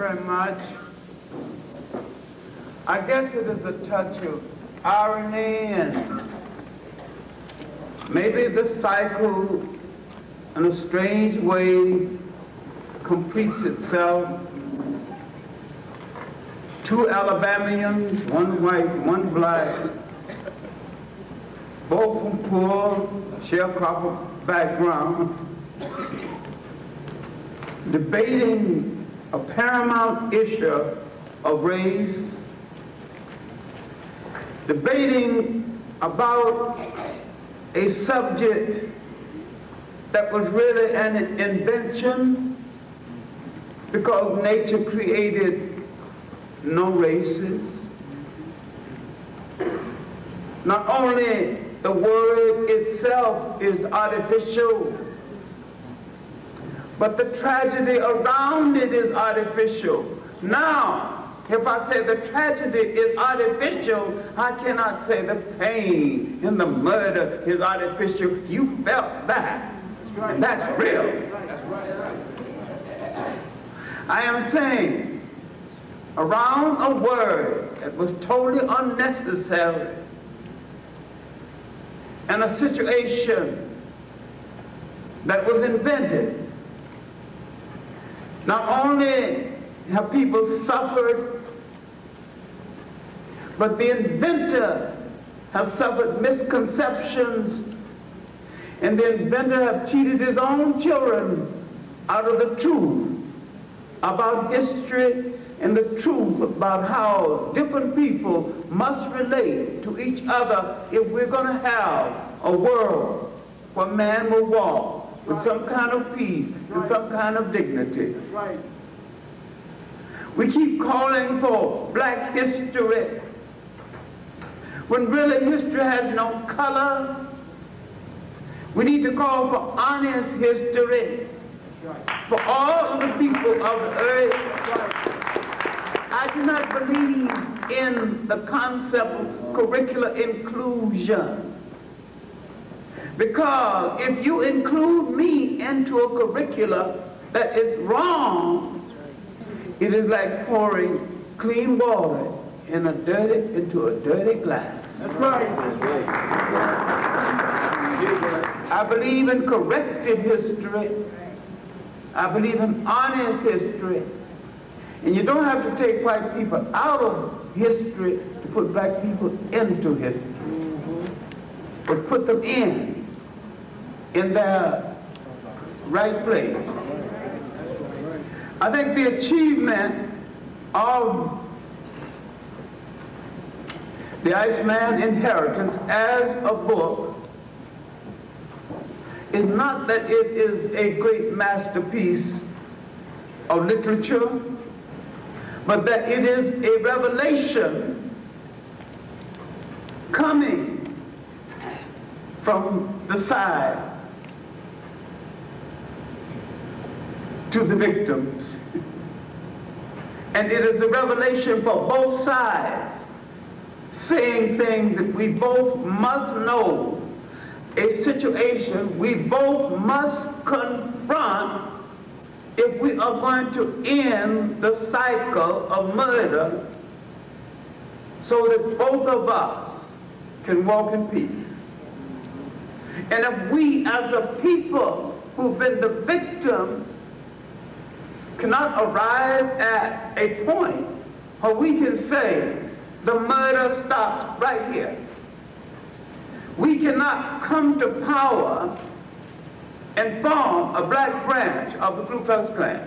Very much. I guess it is a touch of irony and maybe this cycle in a strange way completes itself. Two Alabamians, one white, one black, both from poor sharecropper background, debating a paramount issue of race, debating about a subject that was really an invention because nature created no races. Not only the word itself is artificial, but the tragedy around it is artificial. Now, if I say the tragedy is artificial, I cannot say the pain and the murder is artificial. You felt that. And that's real. I am saying around a word that was totally unnecessary and a situation that was invented. Not only have people suffered, but the inventor have suffered misconceptions and the inventor have cheated his own children out of the truth about history and the truth about how different people must relate to each other if we're going to have a world where man will walk with some kind of peace and some kind of dignity. We keep calling for black history when really history has no color we need to call for honest history for all of the people of the earth. I do not believe in the concept of curricular inclusion. Because if you include me into a curricula that is wrong, it is like pouring clean water in a dirty, into a dirty glass. That's right. That's right. I believe in corrective history. I believe in honest history. And you don't have to take white people out of history to put black people into history. But put them in, in their right place. I think the achievement of the Iceman Inheritance as a book is not that it is a great masterpiece of literature, but that it is a revelation coming from the side to the victims. And it is a revelation for both sides, saying things that we both must know a situation we both must confront if we are going to end the cycle of murder so that both of us can walk in peace. And if we as a people who've been the victims cannot arrive at a point where we can say the murder stops right here we cannot come to power and form a black branch of the Ku Klux Klan.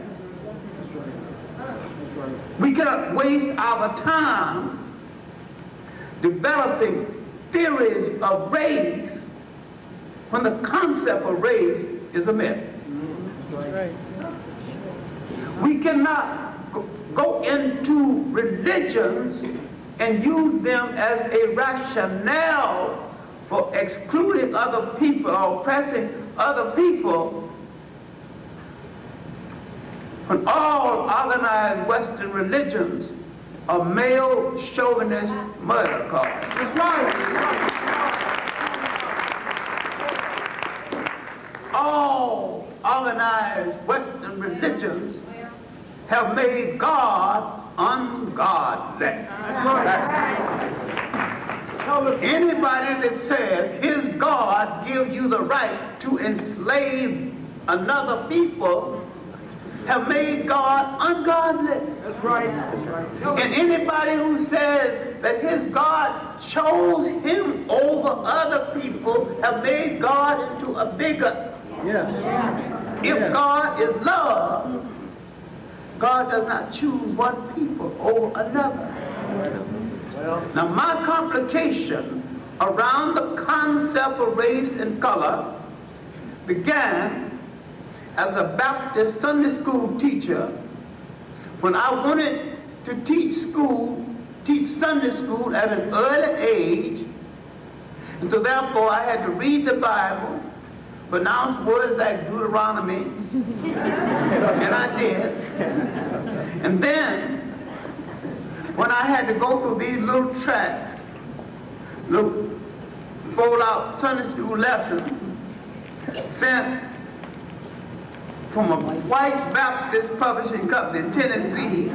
We cannot waste our time developing theories of race when the concept of race is a myth. Mm-hmm. We cannot go into religions and use them as a rationale for excluding other people or oppressing other people when all organized Western religions are male chauvinist murder cults. All organized Western religions have made God ungodly. Anybody that says his God gives you the right to enslave another people have made God ungodly. That's right. That's right. And anybody who says that his God chose him over other people have made God into a bigot. Yes. If God is love, God does not choose one people over another. Now my complication around the concept of race and color began as a Baptist Sunday school teacher when I wanted to teach school, teach Sunday school at an early age. And so therefore I had to read the Bible, pronounce words like Deuteronomy, and I did. And then when I had to go through these little tracts, little fold out Sunday school lessons, sent from a white Baptist publishing company in Tennessee.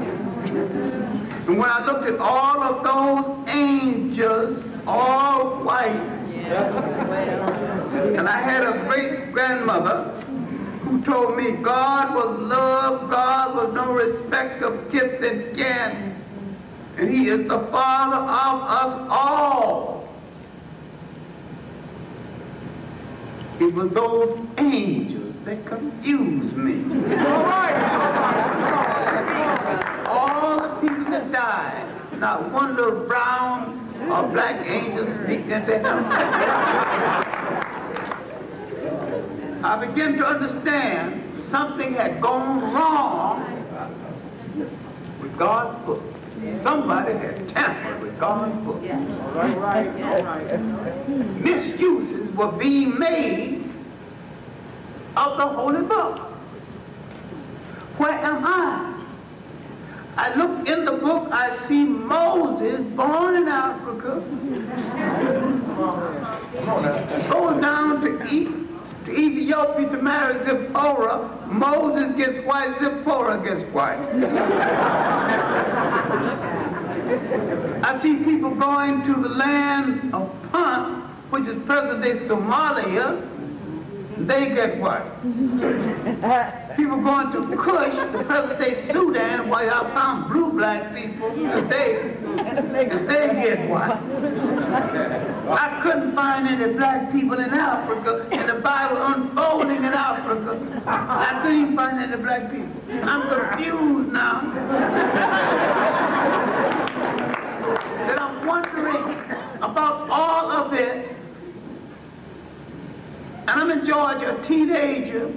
And when I looked at all of those angels, all white, and I had a great grandmother who told me God was love, God was no respect of kith and kin, and He is the Father of us all. It was those angels that confused me. All the people that died, not one little brown or black angel sneaked into heaven. I began to understand something had gone wrong with God's book. Somebody had tampered with God's book. All right, all right, all right. Misuses were being made of the holy book. Where am I? I look in the book, I see Moses born in Africa, goes down to eat to Ethiopia to marry Zipporah. Moses gets white, Zipporah gets white. I see people going to the land of Punt, which is present-day Somalia, they get white. People going to Kush, the present-day Sudan, where I found blue black people, they, they get white. I couldn't find any black people in Africa, and the Bible unfolding in Africa. I couldn't even find any black people. I'm confused now. that I'm wondering about all of it. And I'm in Georgia, a teenager.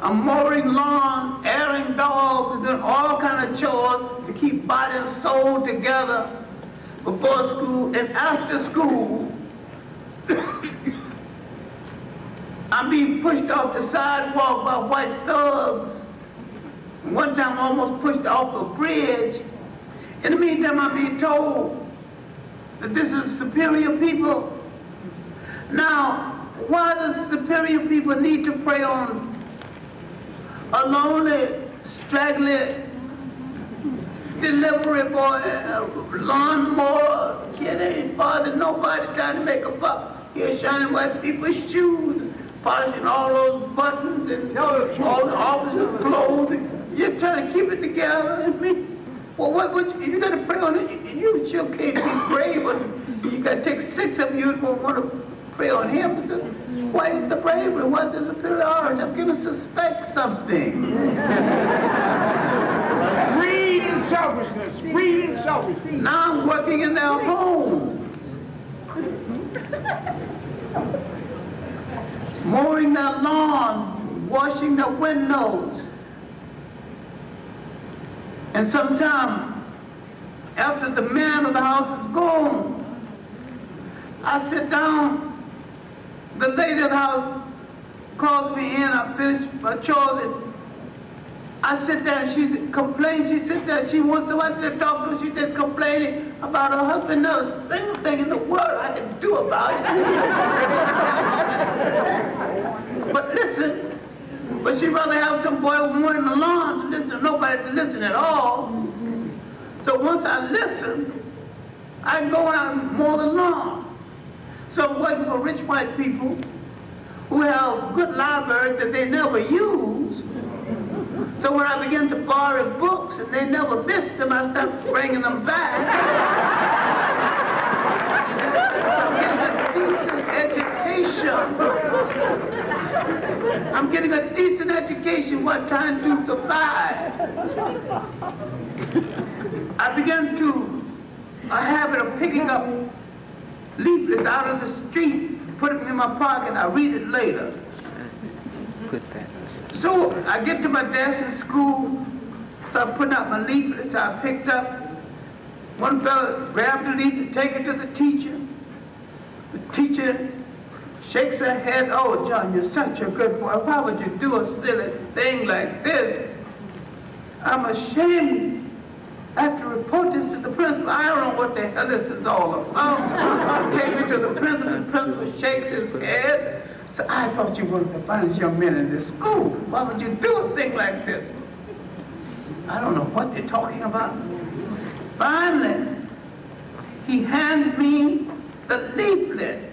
I'm mowing lawn, airing dogs, doing all kind of chores to keep body and soul together before school and after school. I'm being pushed off the sidewalk by white thugs. One time I almost pushed off a bridge. In the meantime, I'm being told that this is superior people. Now, why does superior people need to prey on a lonely, straggly delivery boy, lawnmower, kid ain't bothered nobody trying to make a buck. Here shining white people's shoes, polishing all those buttons and all the officers' clothes. You're trying to keep it together. I mean, well, what, what, if you got to pray on it, you, you sure can't be brave. You got to take six of you to want to pray on him. So, why is the bravery? What is the superiority? I'm going to suspect something. Greed and selfishness. Greed and selfishness. Now I'm working in their homes. Mowing their lawn, washing their windows. And sometime after the man of the house is gone, I sit down, the lady of the house calls me in, I finish my chores, and I sit there and she complains, she sits there, she wants somebody to talk to, she's just complaining about her husband, not a single thing in the world I can do about it. but listen, but she'd rather have some boy mowing the lawn than listen to nobody to listen at all. So once I listen, I go out and mow the lawn. So it wasn't for rich white people who have good libraries that they never use. So when I began to borrow books and they never missed them, I start bringing them back. I'm getting a decent education. I'm getting a decent education while trying to survive. I began to a habit of picking up leaflets out of the street, put them in my pocket, and I read it later. So I get to my desk in school, start putting out my leaflets I picked up. One fellow grabbed the leaflet, take it to the teacher. The teacher shakes her head, oh, John, you're such a good boy. Why would you do a silly thing like this? I'm ashamed. I have to report this to the principal. I don't know what the hell this is all about. Take me to the principal. The principal shakes his head. So I thought you were the finest young men in this school. Why would you do a thing like this? I don't know what they're talking about. Finally, he hands me the leaflet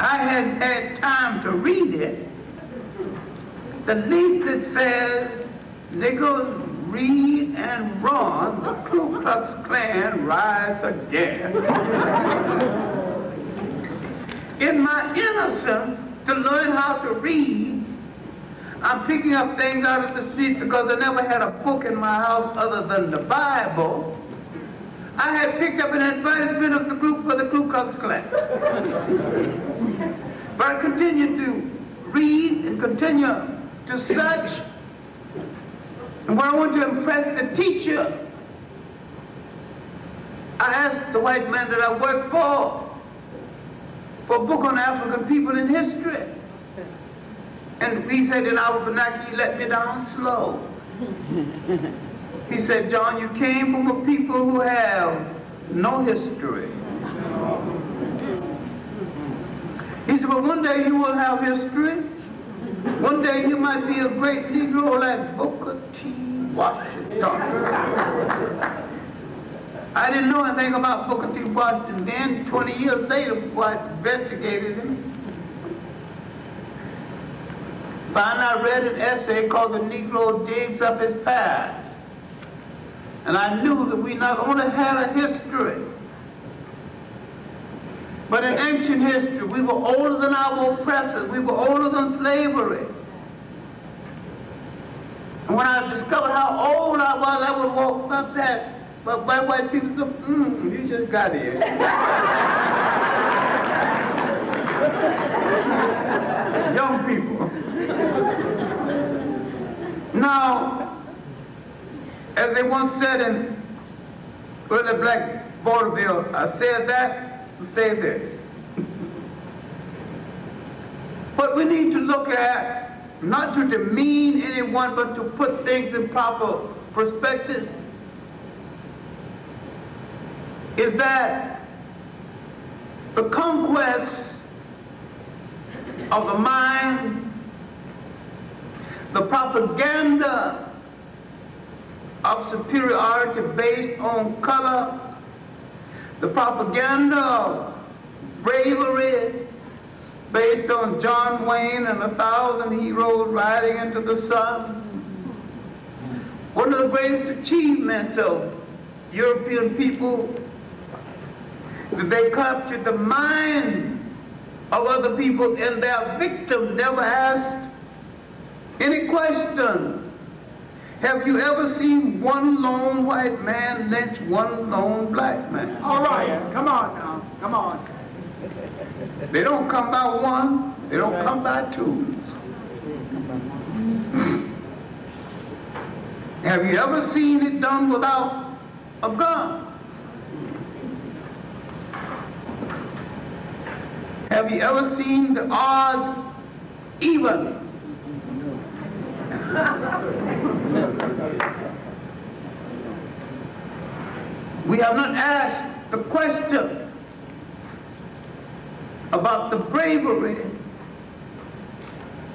I had had time to read it. The leaflet says, Nichols, read and run, the Ku Klux Klan rise again. In my innocence to learn how to read, I'm picking up things out of the street because I never had a book in my house other than the Bible. I had picked up an advertisement of the group for the Ku Klux Klan. but I continued to read and continue to search. And when I want to impress the teacher, I asked the white man that I worked for for a book on African people in history. And he said in our vernacular, let me down slow. He said, John, you came from a people who have no history. He said, but one day you will have history. One day you might be a great Negro like Booker T. Washington. I didn't know anything about Booker T. Washington then. 20 years later, before I investigated him, Finally, I read an essay called The Negro Digs Up His Past. And I knew that we not only had a history, but in ancient history, we were older than our oppressors. We were older than slavery. And when I discovered how old I was, I would walk up that, but white, white people said, mm, you just got here. Young people. Now, as they once said in early black vaudeville, I said that to say this. but we need to look at, not to demean anyone, but to put things in proper perspective, is that the conquest of the mind, the propaganda of superiority based on color, the propaganda of bravery based on John Wayne and a thousand heroes riding into the sun. One of the greatest achievements of European people that they captured the mind of other people and their victims never asked any question have you ever seen one lone white man lynch one lone black man? All right, come on now, come on. They don't come by one, they don't right. come by twos. Have you ever seen it done without a gun? Have you ever seen the odds even? We have not asked the question about the bravery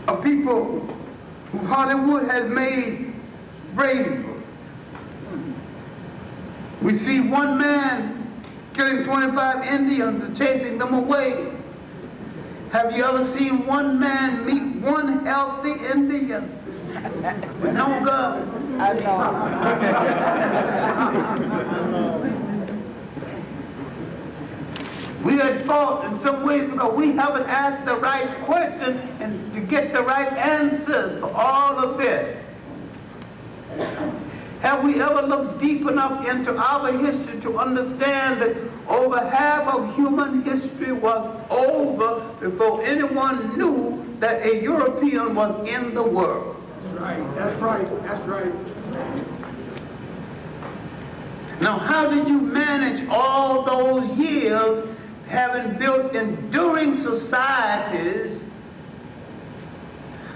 of people who Hollywood has made brave. We see one man killing 25 Indians and chasing them away. Have you ever seen one man meet one healthy Indian no gun? We are at fault in some ways because we haven't asked the right question and to get the right answers for all of this. Have we ever looked deep enough into our history to understand that over half of human history was over before anyone knew that a European was in the world? That's right, that's right, that's right. Now, how did you manage all those years having built enduring societies,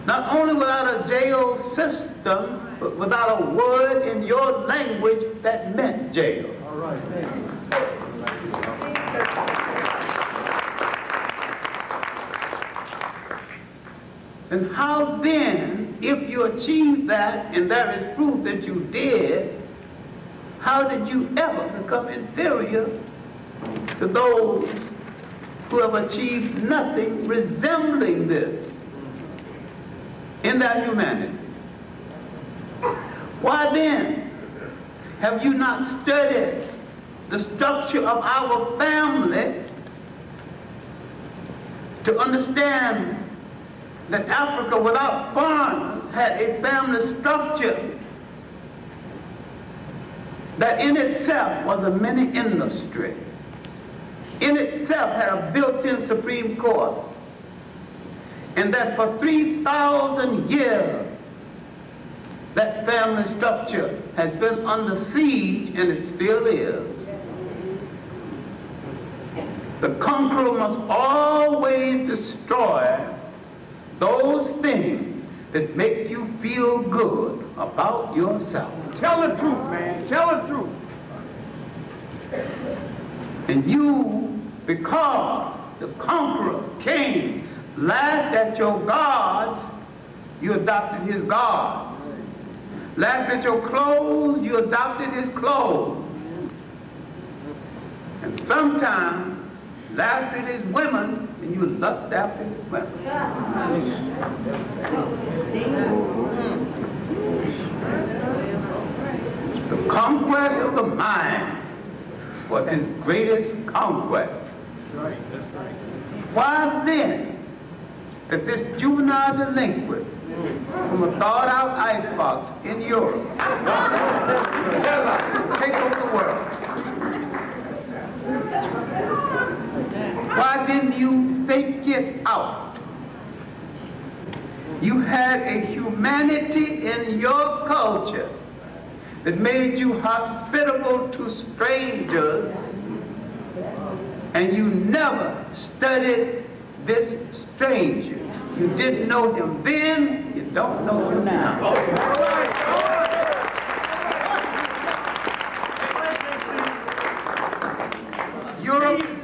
not only without a jail system, but without a word in your language that meant jail. All right. And how then, if you achieve that, and there is proof that you did, how did you ever become inferior to those who have achieved nothing resembling this in their humanity. Why then have you not studied the structure of our family to understand that Africa without foreigners had a family structure that in itself was a mini industry in itself had a built-in Supreme Court. And that for 3,000 years, that family structure has been under siege, and it still is. The conqueror must always destroy those things that make you feel good about yourself. Tell the truth, man. Tell the truth. And you, because the conqueror came, laughed at your gods, you adopted his God. Laughed at your clothes, you adopted his clothes. And sometimes at his women, and you lust after his women. The conquest of the mind was his greatest conquest. Why then that this juvenile delinquent from a thawed out icebox in Europe take over the world? Why didn't you think it out? You had a humanity in your culture that made you hospitable to strangers, and you never studied this stranger. You didn't know him then, you don't know him now. Europe breaking up. Okay.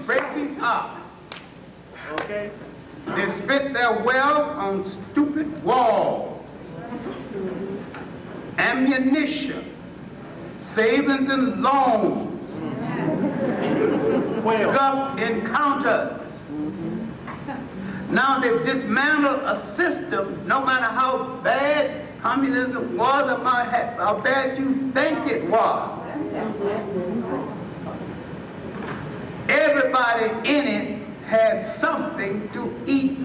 They spent their wealth on stupid walls, ammunition, savings and loans, Gulf encounters. Now they've dismantled a system, no matter how bad communism was or how bad you think it was. Everybody in it had something to eat.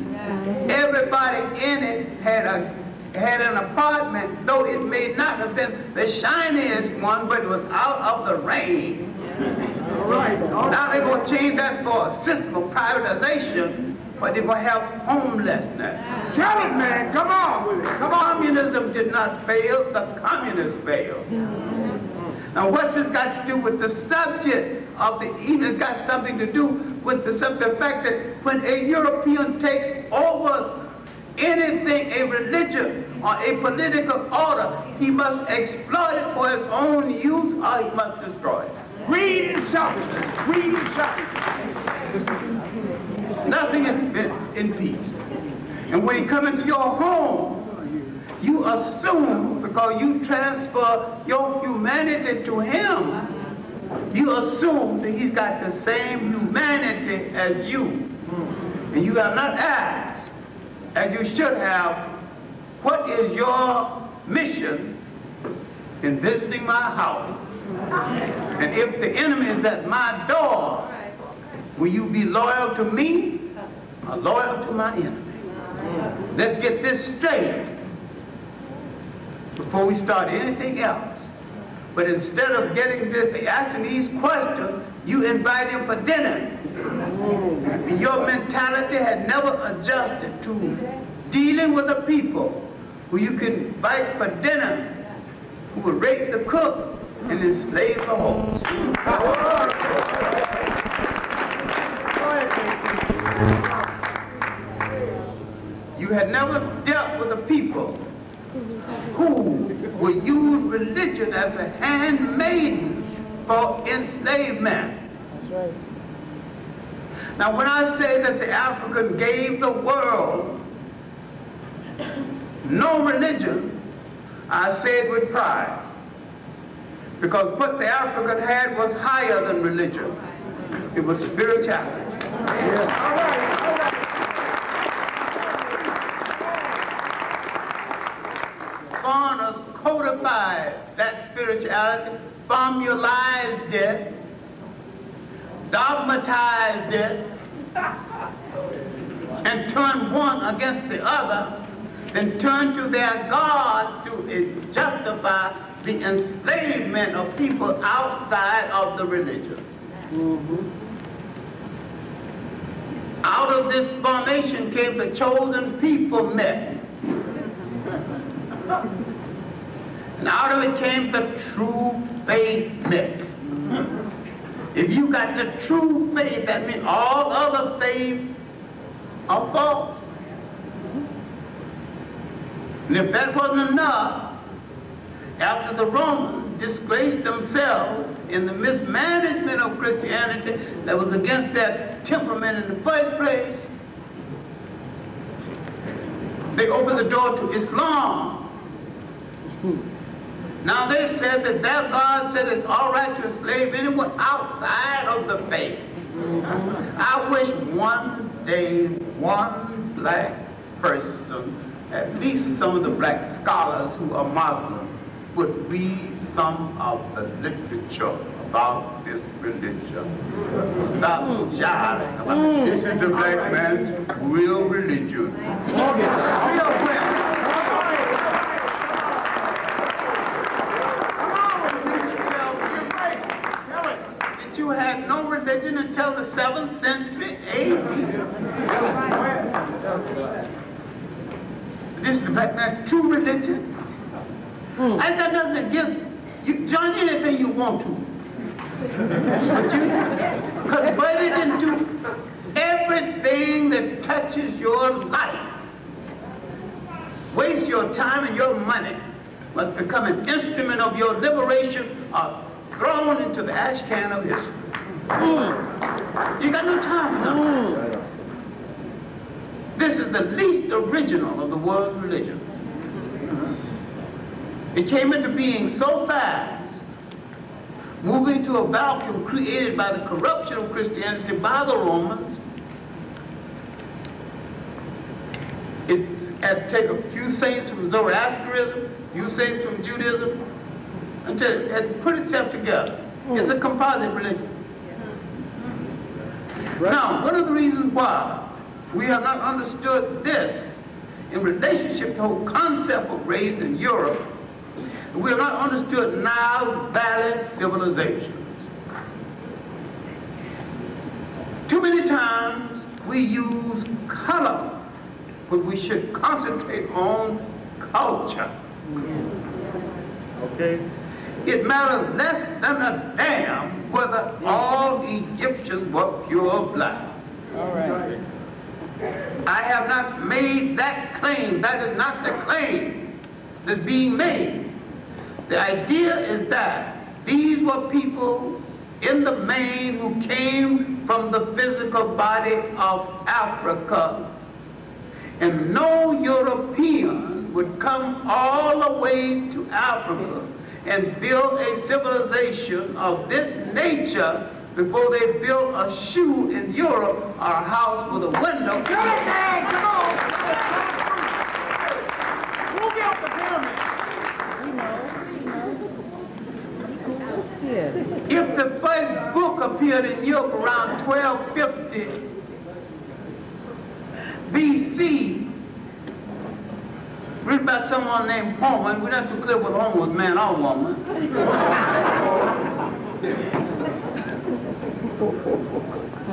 Everybody in it had a had an apartment, though it may not have been the shiniest one, but it was out of the rain. All right. All Now they're going to change that for a system of privatization, but they're going to have homelessness. Tell it, man. Come on with it. Come on. Communism did not fail, the communists failed. Now what's this got to do with the subject of the? It's got something to do with the, the fact that when a European takes over anything, a religion or a political order, he must exploit it for his own use or he must destroy it. Greed and selfishness. Greed and selfishness. Nothing is in, in peace. And when he come into your home, you assume because you transfer your humanity to him, you assume that he's got the same humanity as you. And you have not asked, as you should have, what is your mission in visiting my house? And if the enemy is at my door, will you be loyal to me or loyal to my enemy? Let's get this straight before we start anything else. But instead of getting this, asking these questions, you invite him for dinner. Your mentality had never adjusted to dealing with a people who you can invite for dinner, who will rape the cook and enslave the host. You had never dealt with a people who will use religion as a handmaiden for enslavement. Right. Now, when I say that the African gave the world no religion, I say it with pride. Because what the African had was higher than religion. It was spirituality. Foreigners codified that spirituality, formalized it, dogmatized it, and turned one against the other, then turned to their gods to justify the enslavement of people outside of the religion. Mm-hmm. Out of this formation came the chosen people myth. And out of it came the true faith myth. If you got the true faith, that means all other faith are false. And if that wasn't enough, after the Romans disgraced themselves in the mismanagement of Christianity that was against their temperament in the first place, they opened the door to Islam. Now they said that their God said it's all right to enslave anyone outside of the faith. I wish one day one black person, at least some of the black scholars who are Muslim, would read some of the literature about this religion. Stop jiving about mm. this is the black man's real religion. Real you had no religion until the 7th century AD. This is the black man's true religion. Mm. And that doesn't against you join anything you want to. but you convert it into everything that touches your life. Waste your time and your money must become an instrument of your liberation or thrown into the ash can of history. Mm. You got no time now. Mm. This is the least original of the world's religions. It came into being so fast, moving to a vacuum created by the corruption of Christianity by the Romans. It had to take a few saints from Zoroastrianism, a few saints from Judaism, until it had put itself together. It's a composite religion. Right. Now, one of the reasons why we have not understood this in relationship to the whole concept of race in Europe we have not understood Nile Valley civilizations. Too many times we use color, but we should concentrate on culture. Okay. It matters less than a damn whether all Egyptians were pure black. All right. I have not made that claim. That is not the claim that's being made. The idea is that these were people in the main who came from the physical body of Africa. And no European would come all the way to Africa and build a civilization of this nature before they built a shoe in Europe or a house with a window. Come on! Who built the pyramid? If the first book appeared in Europe around 1250 BC, written by someone named Homer, and we're not too clear whether Homer was man or woman.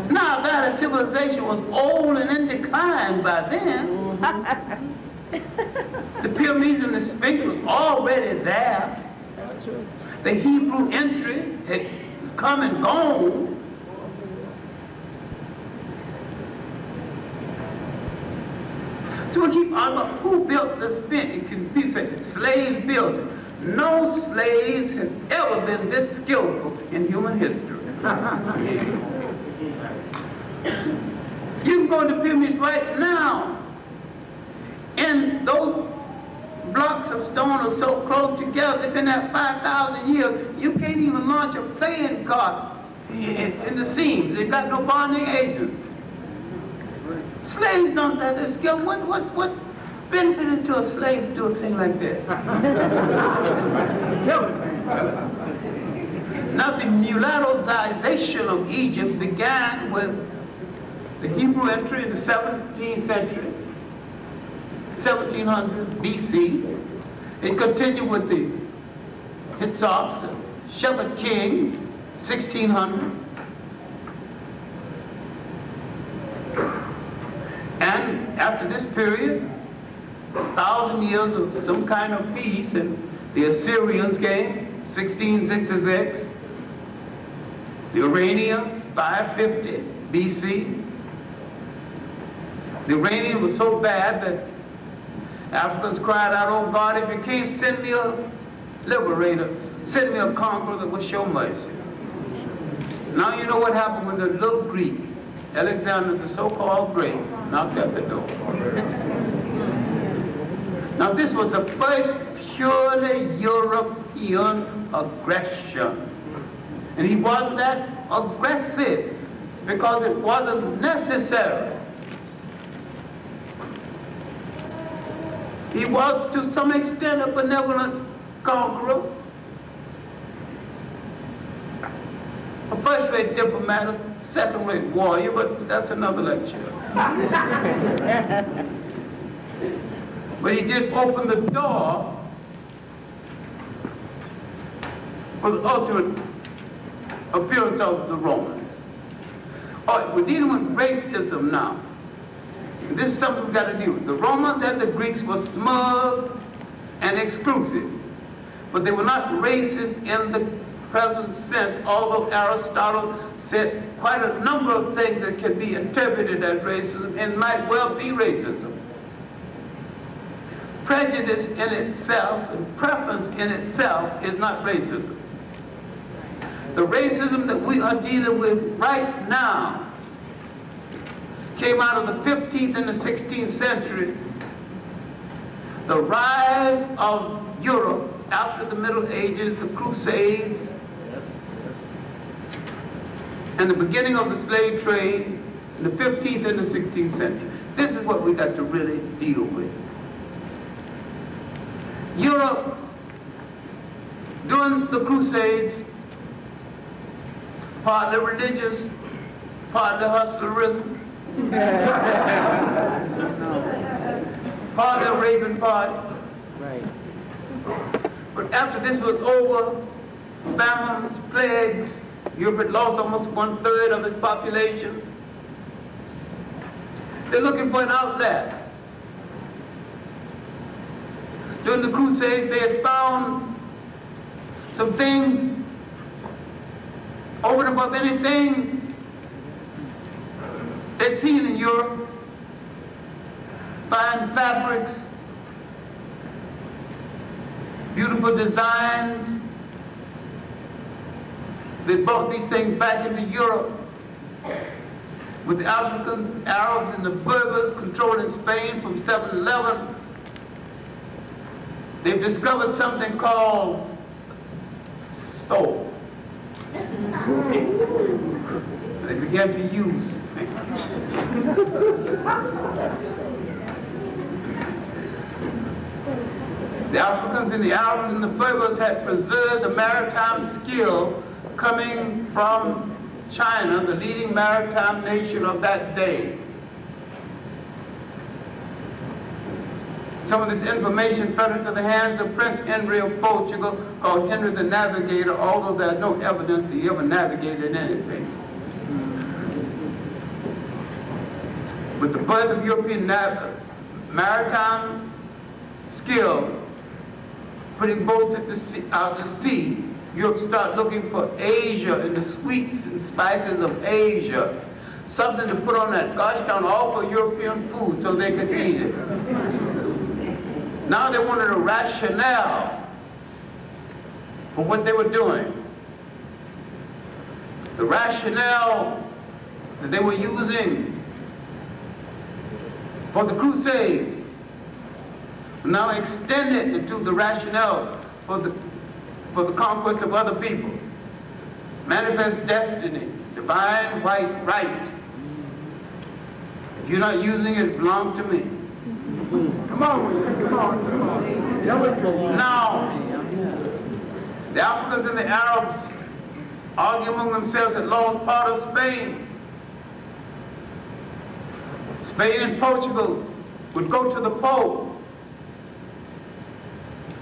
now a civilization was old and in decline by then. the pyramids and the Sphinx was already there. The Hebrew entry had come and gone. Who built the Sphinx. People say slaves built it. No slaves have ever been this skillful in human history. you can go to pyramids right now, and those blocks of stone are so close together, they've been there 5,000 years, you can't even launch a playing card in, in the seams. They've got no bonding agent. Slaves don't have the skill. What, what, what benefit is to a slave to do a thing like that? Tell me. Now the mulattoization of Egypt began with the Hebrew entry in the 17th century 1700 BC. It continued with the Hyksos, Shepherd King, 1600. And after this period, a thousand years of some kind of peace, and the Assyrians came, 1666. The Iranians, 550 BC. The Iranian was so bad that Africans cried out, oh God, if you can't send me a liberator, send me a conqueror that will show mercy. Now you know what happened with the little Greek, Alexander the so-called Great, knocked at the door. now this was the first purely European aggression. And he wasn't that aggressive because it wasn't necessary. He was, to some extent, a benevolent conqueror, a first-rate diplomat, second-rate warrior, but that's another lecture. but he did open the door for the ultimate appearance of the Romans. All right, we're dealing with racism now. This is something we've got to deal with. The Romans and the Greeks were smug and exclusive, but they were not racist in the present sense, although Aristotle quite a number of things that can be interpreted as racism and might well be racism. Prejudice in itself and preference in itself is not racism. The racism that we are dealing with right now came out of the 15th and the 16th century. The rise of Europe after the Middle Ages, the Crusades, and the beginning of the slave trade in the 15th and the 16th century. This is what we got to really deal with. Europe, during the Crusades, partly religious, partly hustlerism, Part of the Raven Party. Right. But after this was over, famines, plagues, Europe lost almost one third of its population. They're looking for an outlet. During the Crusades, they had found some things over and above anything They'd seen in Europe fine fabrics, beautiful designs. They brought these things back into Europe with the Africans, Arabs, and the Berbers controlling Spain from 711. they've discovered something called soul. They began to use. The Africans and the Arabs and the Berbers had preserved the maritime skill coming from China, the leading maritime nation of that day. Some of this information fell into the hands of Prince Henry of Portugal, called Henry the Navigator, although there's no evidence he ever navigated anything. With the birth of European maritime skill, putting boats at the sea, out to sea, Europe start looking for Asia and the sweets and spices of Asia. Something to put on that gosh darn awful European food so they could eat it. Now they wanted a rationale for what they were doing. The rationale that they were using for the Crusades now extended into the rationale for the for the conquest of other people. Manifest destiny, divine white right. If you're not using it, it belongs to me. Come on, come on, come on. Now, the Africans and the Arabs argue among themselves that lost part of Spain. Spain and Portugal would go to the Pope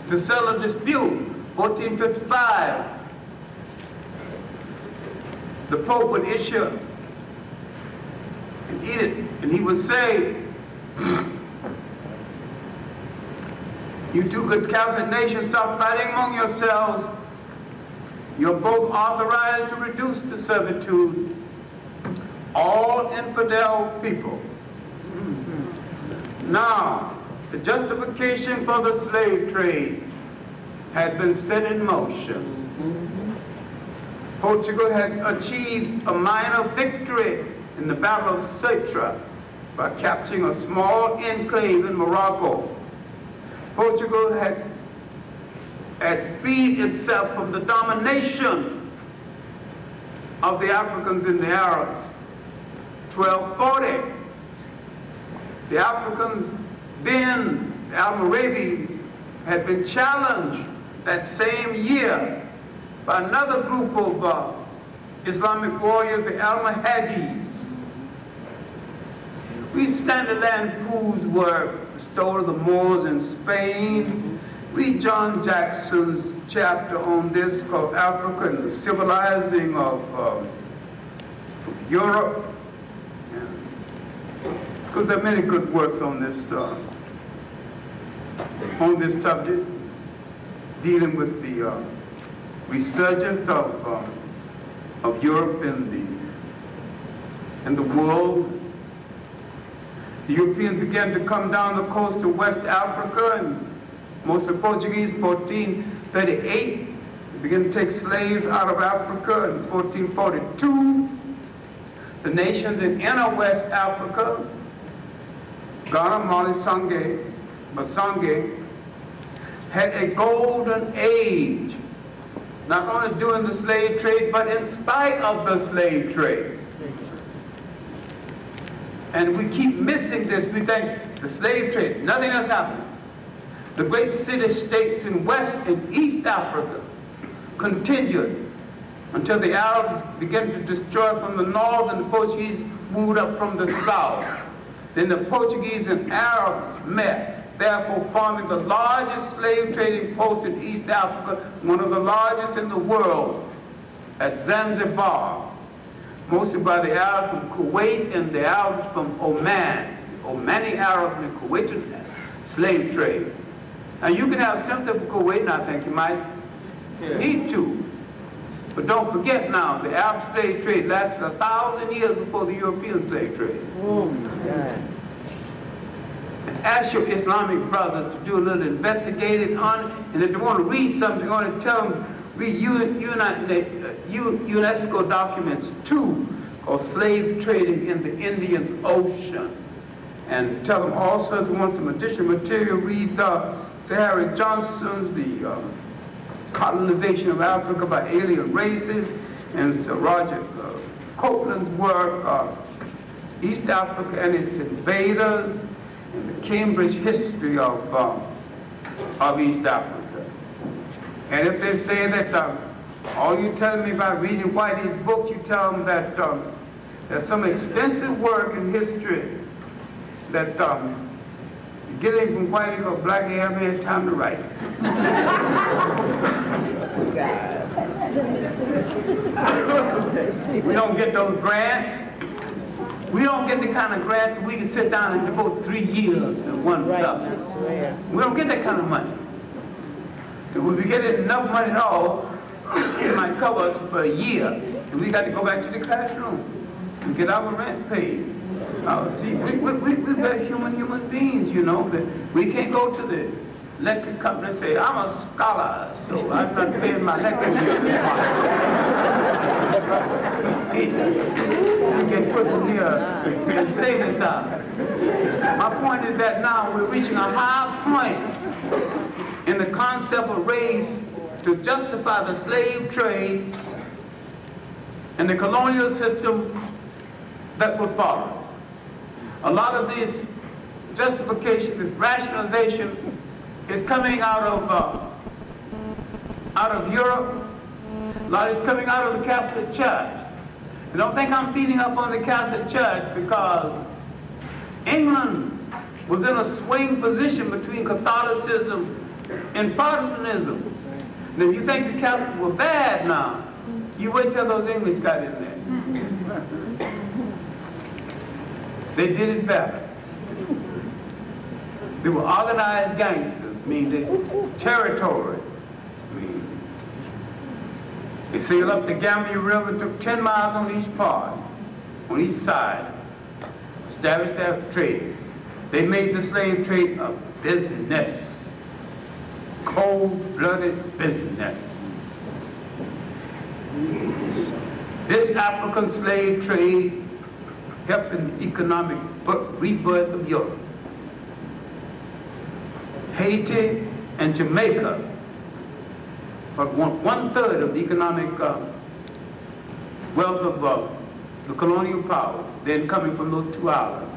to settle a dispute 1455, the Pope would issue an edict, and he would say, you two good Catholic nations, stop fighting among yourselves. You're both authorized to reduce to servitude all infidel people. Now, the justification for the slave trade had been set in motion. Portugal had achieved a minor victory in the Battle of Ceuta by capturing a small enclave in Morocco. Portugal had, had freed itself from the domination of the Africans and the Arabs. 1240, the Africans then, the Almoravids, had been challenged that same year by another group of uh, Islamic warriors, the Almohades. We stand the land were the story of the Moors in Spain. Read John Jackson's chapter on this called Africa and the Civilizing of, uh, Europe. Because there are many good works on this, uh, on this subject dealing with the uh, resurgence of, uh, of Europe in the, in the world. The Europeans began to come down the coast of West Africa and most of the Portuguese, 1438, began to take slaves out of Africa in 1442. The nations in inner West Africa, Ghana, Mali, Songhai, Basange, had a golden age, not only during the slave trade, but in spite of the slave trade. And we keep missing this. We think the slave trade, nothing else happened. The great city-states in West and East Africa continued until the Arabs began to destroy from the north and the Portuguese moved up from the south. Then the Portuguese and Arabs met therefore forming the largest slave trading post in East Africa, one of the largest in the world, at Zanzibar, mostly by the Arabs from Kuwait and the Arabs from Oman. Omani Arabs and Kuwaiti slave trade. Now you can have sympathy for Kuwait, and I think you might yeah. need to. But don't forget now, the Arab slave trade lasted a thousand years before the European slave trade. Oh, ask your Islamic brothers to do a little investigating on it, and if they want to read something on it, tell them read UNESCO documents too, called Slave Trading in the Indian Ocean. And tell them also if you want some additional material, read Sir Harry Johnston's The uh, Colonization of Africa by Alien Races, and Sir Roger uh, Coupland's work, uh, East Africa and its Invaders, Cambridge History of, uh, of East Africa. And if they say that uh, all you telling me about reading Whitey's books, you tell them that um, there's some extensive work in history that um, getting from Whitey to Blackie haven't had time to write. we don't get those grants. We don't get the kind of grants we can sit down and devote three years to one right. stuff. We don't get that kind of money. If we get enough money at all, it might cover us for a year. And we got to go back to the classroom and get our rent paid. Uh, see, we, we, we, we're human human beings, you know. That we can't go to the electric company say, I'm a scholar, so I'm not paying my electric bill this month. we can put them here and say this out. My point is that now we're reaching a high point in the concept of race to justify the slave trade and the colonial system that would follow. A lot of this justification, this rationalization is coming out of uh, out of Europe. A lot is coming out of the Catholic Church. You don't think I'm beating up on the Catholic Church because England was in a swing position between Catholicism and Protestantism. And if you think the Catholics were bad now, you wait till those English got in there. they did it better. They were organized gangsters, Mean, this territory. They sailed up the Gambia River, took 10 miles on each part, on each side, established their trade. They made the slave trade a business cold-blooded business. This African slave trade helped in the economic rebirth of Europe. Haiti and Jamaica but one, one third of the economic uh, wealth of uh, the colonial power, then coming from those two islands.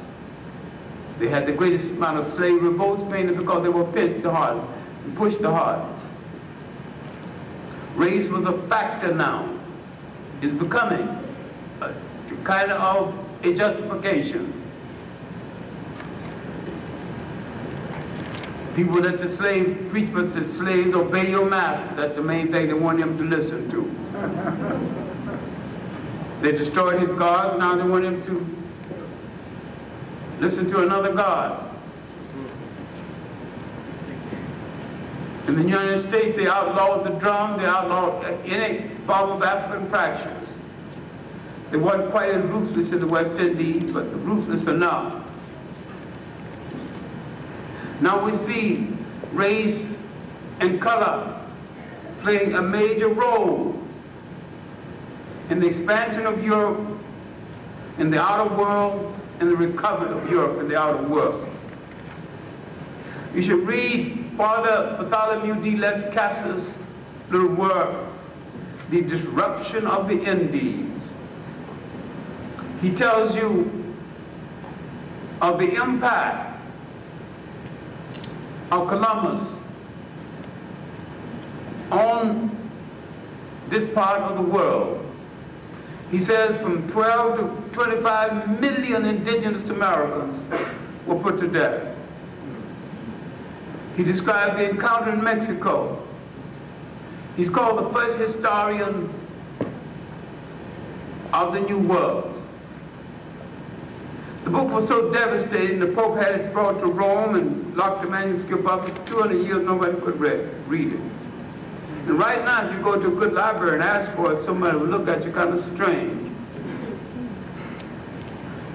They had the greatest amount of slave revolts mainly because they were pinched the hardest push the hardest. Race was a factor now. It's becoming a kind of a justification. People let the slave preach but says slaves obey your master. That's the main thing they want him to listen to. they destroyed his gods, now they want him to listen to another God. In the United States, they outlawed the drum, they outlawed any form of African fractions. They weren't quite as ruthless in the West Indies, but ruthless enough. Now we see race and color playing a major role in the expansion of Europe, in the outer world, and the recovery of Europe in the outer world. You should read Father Bartholomew de Las Casas' little work, The Destruction of the Indies. He tells you of the impact Columbus on this part of the world. He says from 12 to 25 million indigenous Americans were put to death. He described the encounter in Mexico. He's called the first historian of the New World. The book was so devastating, the Pope had it brought to Rome and locked the manuscript up for 200 years, nobody could read, read it. And right now, if you go to a good library and ask for it, somebody will look at you kind of strange.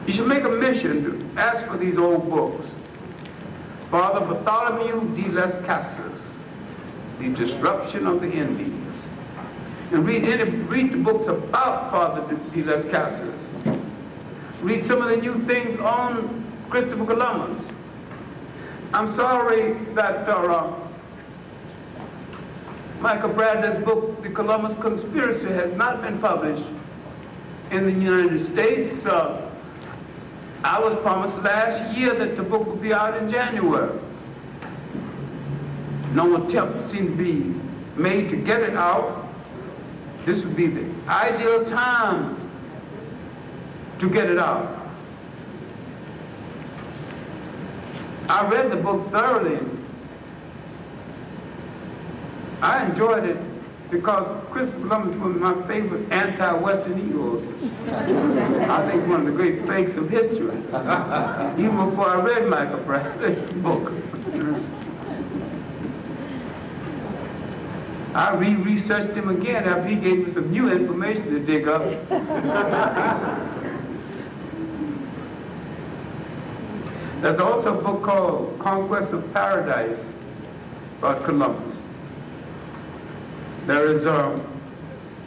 You should make a mission to ask for these old books. Father Bartholomew de las Casas, The Destruction of the Indies. And read, any, read the books about Father de las Casas. Read some of the new things on Christopher Columbus. I'm sorry that uh, Michael Bradley's book, The Columbus Conspiracy, has not been published in the United States. Uh, I was promised last year that the book would be out in January. No attempt seemed to be made to get it out. This would be the ideal time to get it out. I read the book thoroughly. I enjoyed it because Christopher Columbus was my favorite anti-Western heroes. I think one of the great fakes of history, even before I read Michael Bradley's book. I re-researched him again after he gave me some new information to dig up. There's also a book called Conquest of Paradise about Columbus. There is uh,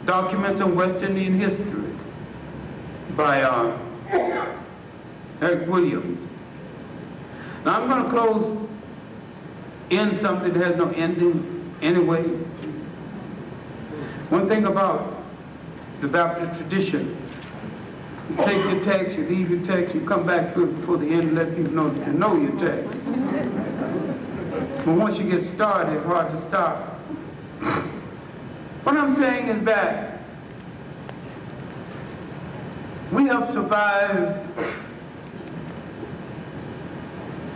documents on West Indian history by uh, Eric Williams. Now I'm going to close in something that has no ending anyway. One thing about the Baptist tradition, you take your text, you leave your text, you come back to it before the end and let people know that you know your text. But once you get started, it's hard to stop. What I'm saying is that we have survived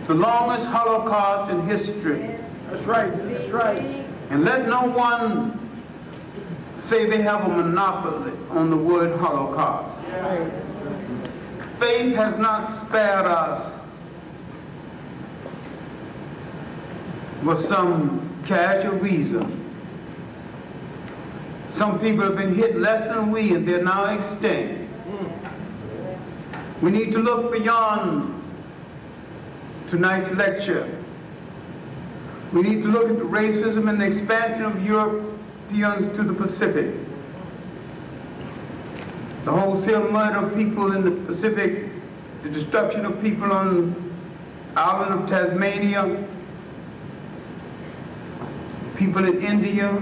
the longest Holocaust in history. That's right, that's right. And let no one say they have a monopoly on the word Holocaust. Faith has not spared us for some casual reason. Some people have been hit less than we and they're now extinct. We need to look beyond tonight's lecture. We need to look at the racism and the expansion of Europeans to the Pacific. The wholesale murder of people in the Pacific, the destruction of people on the island of Tasmania, people in India,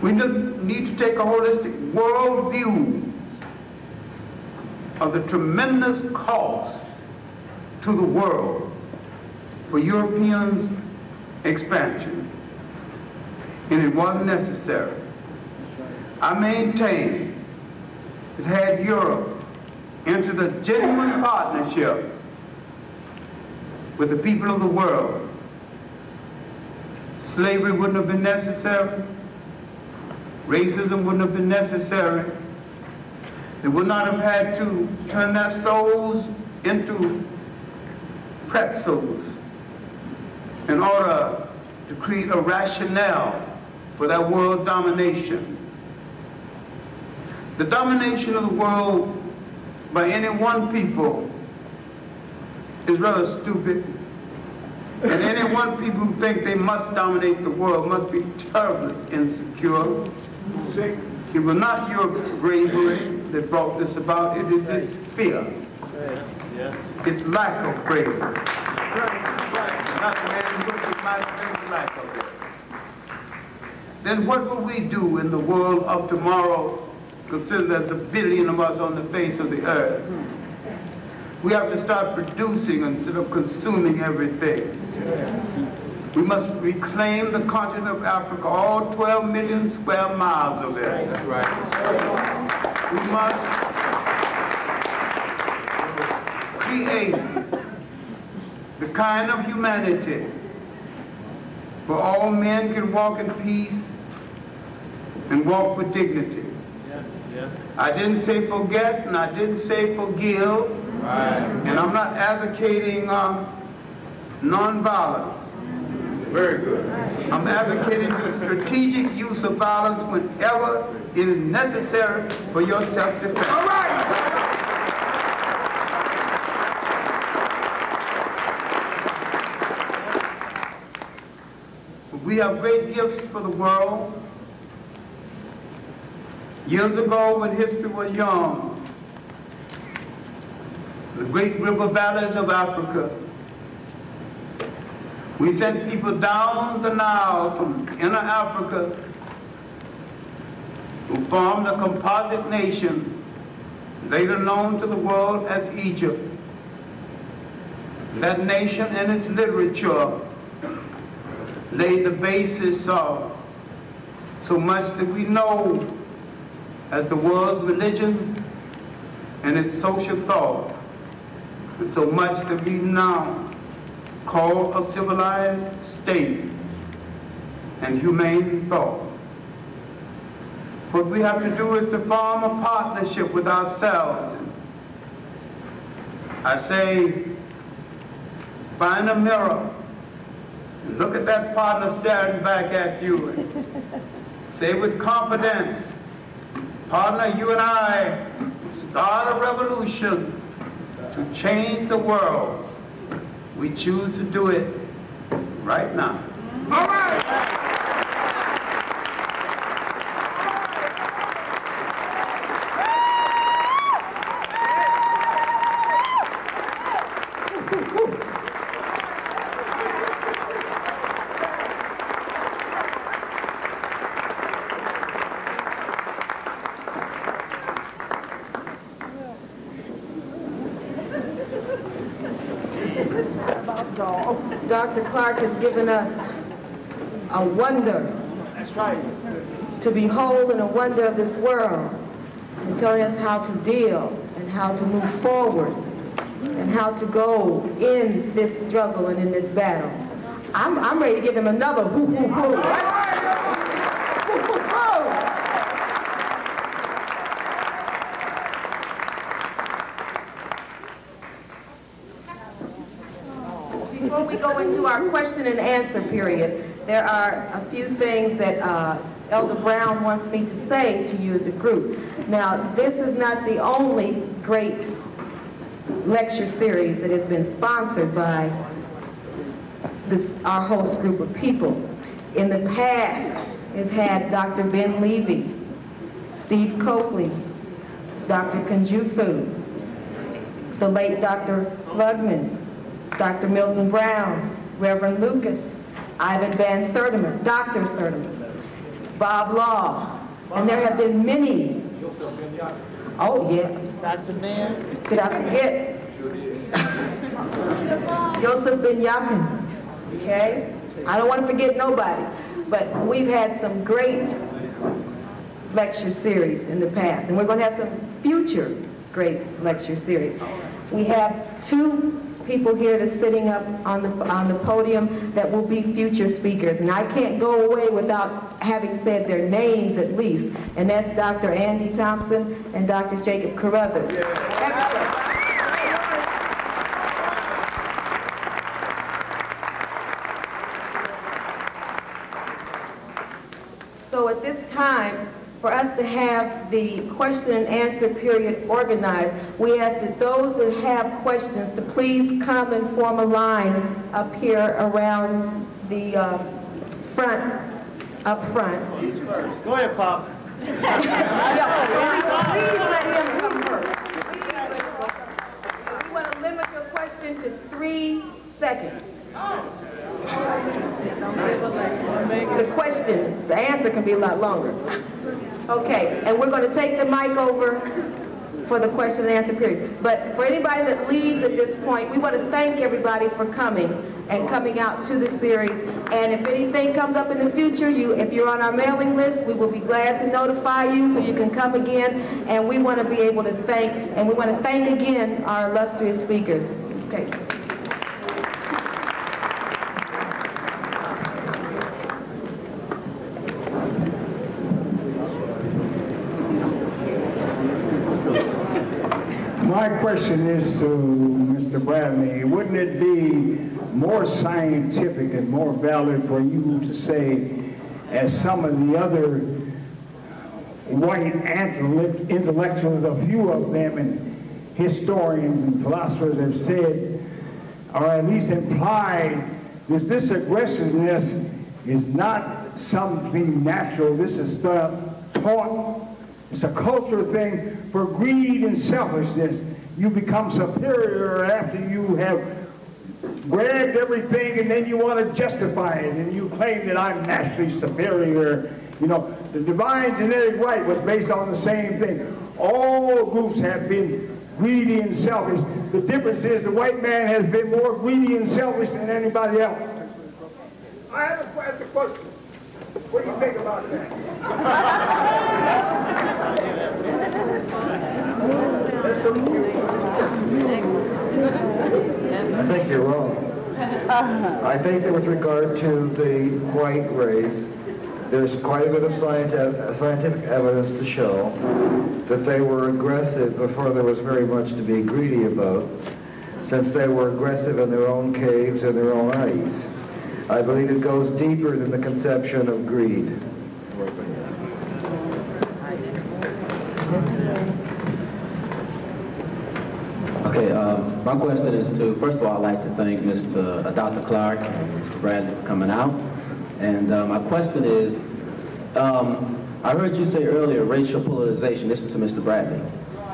we need to take a holistic world view of the tremendous cost to the world for European expansion. And it wasn't necessary. I maintain that had Europe entered a genuine partnership with the people of the world, slavery wouldn't have been necessary, Racism wouldn't have been necessary. They would not have had to turn their souls into pretzels in order to create a rationale for that world domination. The domination of the world by any one people is rather stupid. And any one people who think they must dominate the world must be terribly insecure. It was not your bravery that brought this about. It is its fear. It's lack of bravery. Not man which might lack of it. Then what will we do in the world of tomorrow, considering there's a billion of us on the face of the earth? We have to start producing instead of consuming everything. We must reclaim the continent of Africa, all 12 million square miles of it. That's right. We must create the kind of humanity where all men can walk in peace and walk with dignity. Yes. I didn't say forget and I didn't say forgive. Right. And I'm not advocating uh, nonviolence. Very good. I'm advocating the strategic use of violence whenever it is necessary for your self-defense. All right. We have great gifts for the world. Years ago, when history was young, the great river valleys of Africa We sent people down the Nile from inner Africa who formed a composite nation later known to the world as Egypt. That nation and its literature laid the basis of so much that we know as the world's religion and its social thought, and so much that we now call a civilized state and humane thought. What we have to do is to form a partnership with ourselves. I say, find a mirror and look at that partner staring back at you and say with confidence, partner, you and I start a revolution to change the world. We choose to do it right now. All right. Dr. Clarke has given us a wonder to behold and a wonder of this world and telling us how to deal and how to move forward and how to go in this struggle and in this battle. I'm, I'm ready to give him another hoo hoo hoo. Hoo hoo hoo. Before we go into our question and answer period, there are a few things that uh, Elder Brown wants me to say to you as a group. Now, this is not the only great lecture series that has been sponsored by this, our host group of people. In the past, it's had Dr. Ben Levy, Steve Cokely, Dr. Kunjufu, the late Dr. Lugman, Dr. Milton Brown, Reverend Lucas, Ivan Van Sertima, Dr. Sertima, Bob Law, and there have been many. Oh, yeah. Dr. Mayor, Did I forget? Joseph Ben Yamin, okay? I don't want to forget nobody, but we've had some great lecture series in the past, and we're going to have some future great lecture series. We have two people here that's sitting up on the, on the podium that will be future speakers, and I can't go away without having said their names at least, and that's Dr. Andy Thompson and Dr. Jacob Carruthers. Excellent. So at this time, for us to have the question and answer period organized, we ask that those that have questions to please come and form a line up here around the uh, front, up front. go ahead, Pop. Yeah, Please let him come first. Please let him go first. We want to limit your question to three seconds. Question, the answer can be a lot longer. Okay, and we're going to take the mic over for the question and answer period. But for anybody that leaves at this point, we want to thank everybody for coming and coming out to the series. And if anything comes up in the future, you, if you're on our mailing list, we will be glad to notify you so you can come again. And we want to be able to thank, and we want to thank again our illustrious speakers. Okay. My question is to Mr. Bradley. Wouldn't it be more scientific and more valid for you to say, as some of the other white intellect- intellectuals, a few of them, and historians and philosophers have said, or at least implied, that this aggressiveness is not something natural. This is stuff taught it's a cultural thing for greed and selfishness. You become superior after you have grabbed everything and then you want to justify it and you claim that I'm naturally superior. You know, the divine genetic right was based on the same thing. All groups have been greedy and selfish. The difference is the white man has been more greedy and selfish than anybody else. I have a question. question. What do you think about that? I think you're wrong. I think that with regard to the white race, there's quite a bit of scientific, evidence to show that they were aggressive before there was very much to be greedy about, since they were aggressive in their own caves and their own ice. I believe it goes deeper than the conception of greed. Okay, um, my question is to, first of all, I'd like to thank Mr. uh, Dr. Clarke and Mr. Bradley for coming out. And uh, my question is, um, I heard you say earlier racial polarization. This is to Mr. Bradley.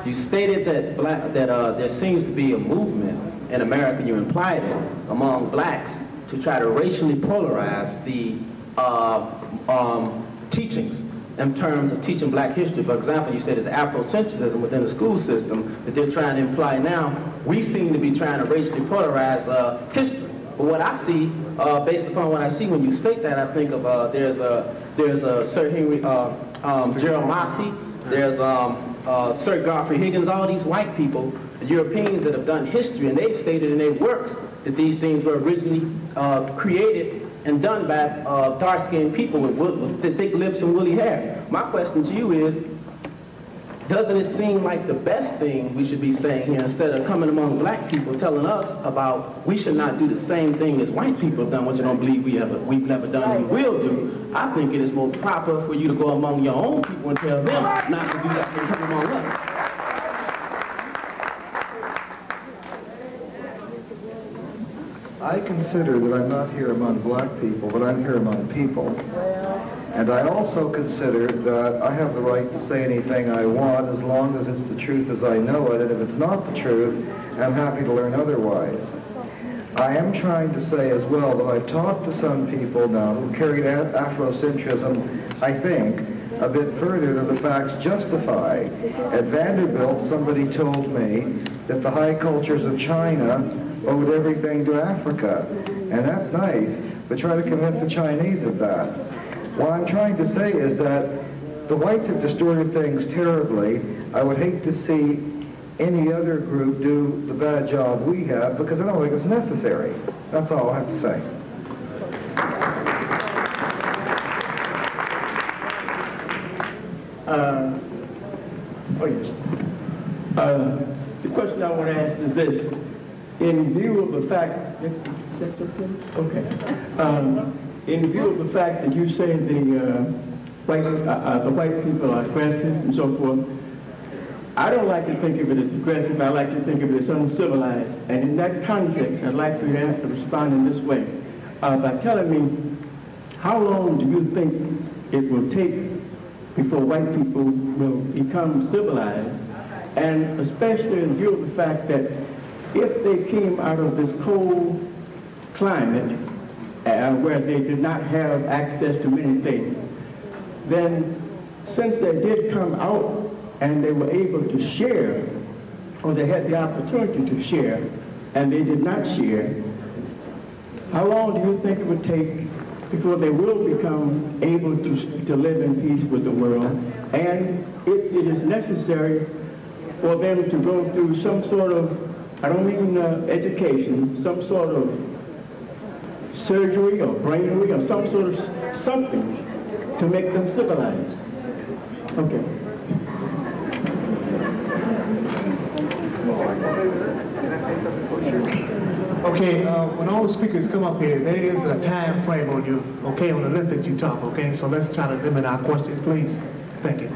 You stated that black, that uh, there seems to be a movement in America, you implied it, among blacks to try to racially polarize the uh, um, teachings in terms of teaching black history. For example, you stated the Afrocentrism within the school system that they're trying to imply now. We seem to be trying to racially polarize uh, history. But what I see, uh, based upon what I see when you state that, I think of uh, there's a there's a Sir Henry uh, um, Gerald Massey, there's um, uh, Sir Godfrey Higgins, all these white people, Europeans that have done history, and they've stated in their works that these things were originally uh, created and done by uh, dark-skinned people with, with thick lips and woolly hair. My question to you is, doesn't it seem like the best thing we should be saying here instead of coming among black people telling us about we should not do the same thing as white people have done, which I don't believe we ever, we've never done and will do. I think it is more proper for you to go among your own people and tell them not to do that and come among us. I consider that I'm not here among black people, but I'm here among people. And I also consider that I have the right to say anything I want as long as it's the truth as I know it, and if it's not the truth, I'm happy to learn otherwise. I am trying to say as well that I've talked to some people now who carried Afrocentrism, I think, a bit further than the facts justify. At Vanderbilt, somebody told me that the high cultures of China owed everything to Africa. And that's nice, but try to convince the Chinese of that. What I'm trying to say is that the whites have distorted things terribly. I would hate to see any other group do the bad job we have because I don't think it's necessary. That's all I have to say. Uh, Oh, yes. Uh, The question I want to ask is this. In view of the fact? Okay. Um, In view of the fact that you say the uh, white, uh, uh, the white people are aggressive and so forth, I don't like to think of it as aggressive. I like to think of it as uncivilized. And in that context, I'd like for you to have to respond in this way uh, by telling me how long do you think it will take before white people will become civilized? And especially in view of the fact that if they came out of this cold climate uh, where they did not have access to many things, then since they did come out and they were able to share, or they had the opportunity to share, and they did not share, how long do you think it would take before they will become able to, to live in peace with the world? And if it is necessary for them to go through some sort of, I don't mean uh, education, some sort of surgery or bravery or some sort of something to make them civilized. Okay. Okay, uh, when all the speakers come up here, there is a time frame on you, okay, on the length that you talk, okay? So let's try to limit our questions, please. Thank you.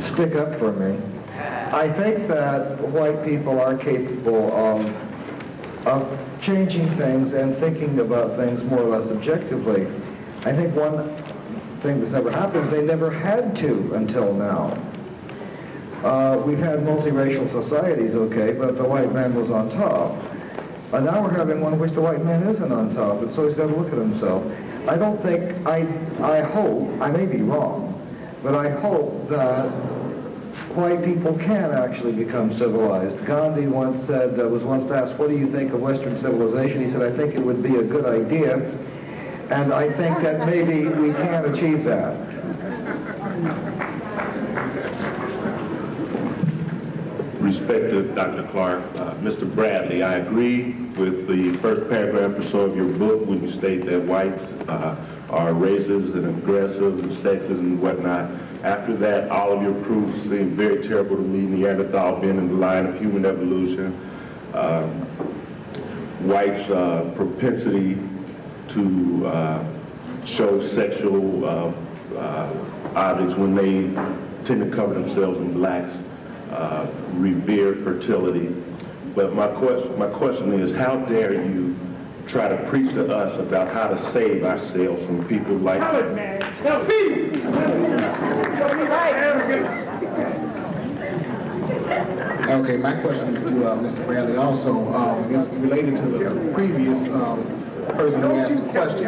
Stick up for me. I think that white people are capable of, of changing things and thinking about things more or less objectively. I think one thing that's never happened is they never had to until now. Uh, we've had multiracial societies, okay, but the white man was on top. And now we're having one in which the white man isn't on top, and so he's got to look at himself. I don't think, I, I hope, I may be wrong, but I hope that white people can actually become civilized. Gandhi once said, uh, was once asked, what do you think of Western civilization? He said, I think it would be a good idea, and I think that maybe we can achieve that. Respected Dr. Clarke, uh, Mr. Bradley, I agree with the first paragraph or so of your book when you state that whites uh, are racist and aggressive and sexist and whatnot. After that, all of your proofs seem very terrible to me. Neanderthal being in the line of human evolution, uh, whites' uh, propensity to uh, show sexual uh, uh, objects when they tend to cover themselves in blacks, uh, revere fertility. But my question, my question is, how dare you try to preach to us about how to save ourselves from people like Okay, my question is to uh, Mr. Bradley also. Um, it's related to the previous um, person who asked the question.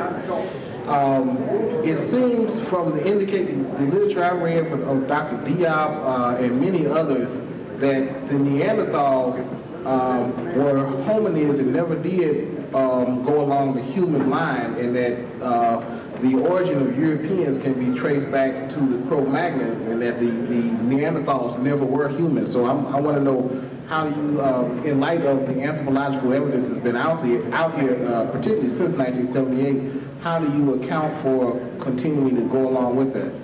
Um, it seems from the indicated the literature I read from of Dr. Diop uh, and many others that the Neanderthals um, were hominids and never did um, go along the human line, and that uh, the origin of Europeans can be traced back to the Cro-Magnon, and that the, the Neanderthals never were humans. So I'm, i want to know how you, uh, in light of the anthropological evidence that's been out there, out here, uh, particularly since 1978, how do you account for continuing to go along with that?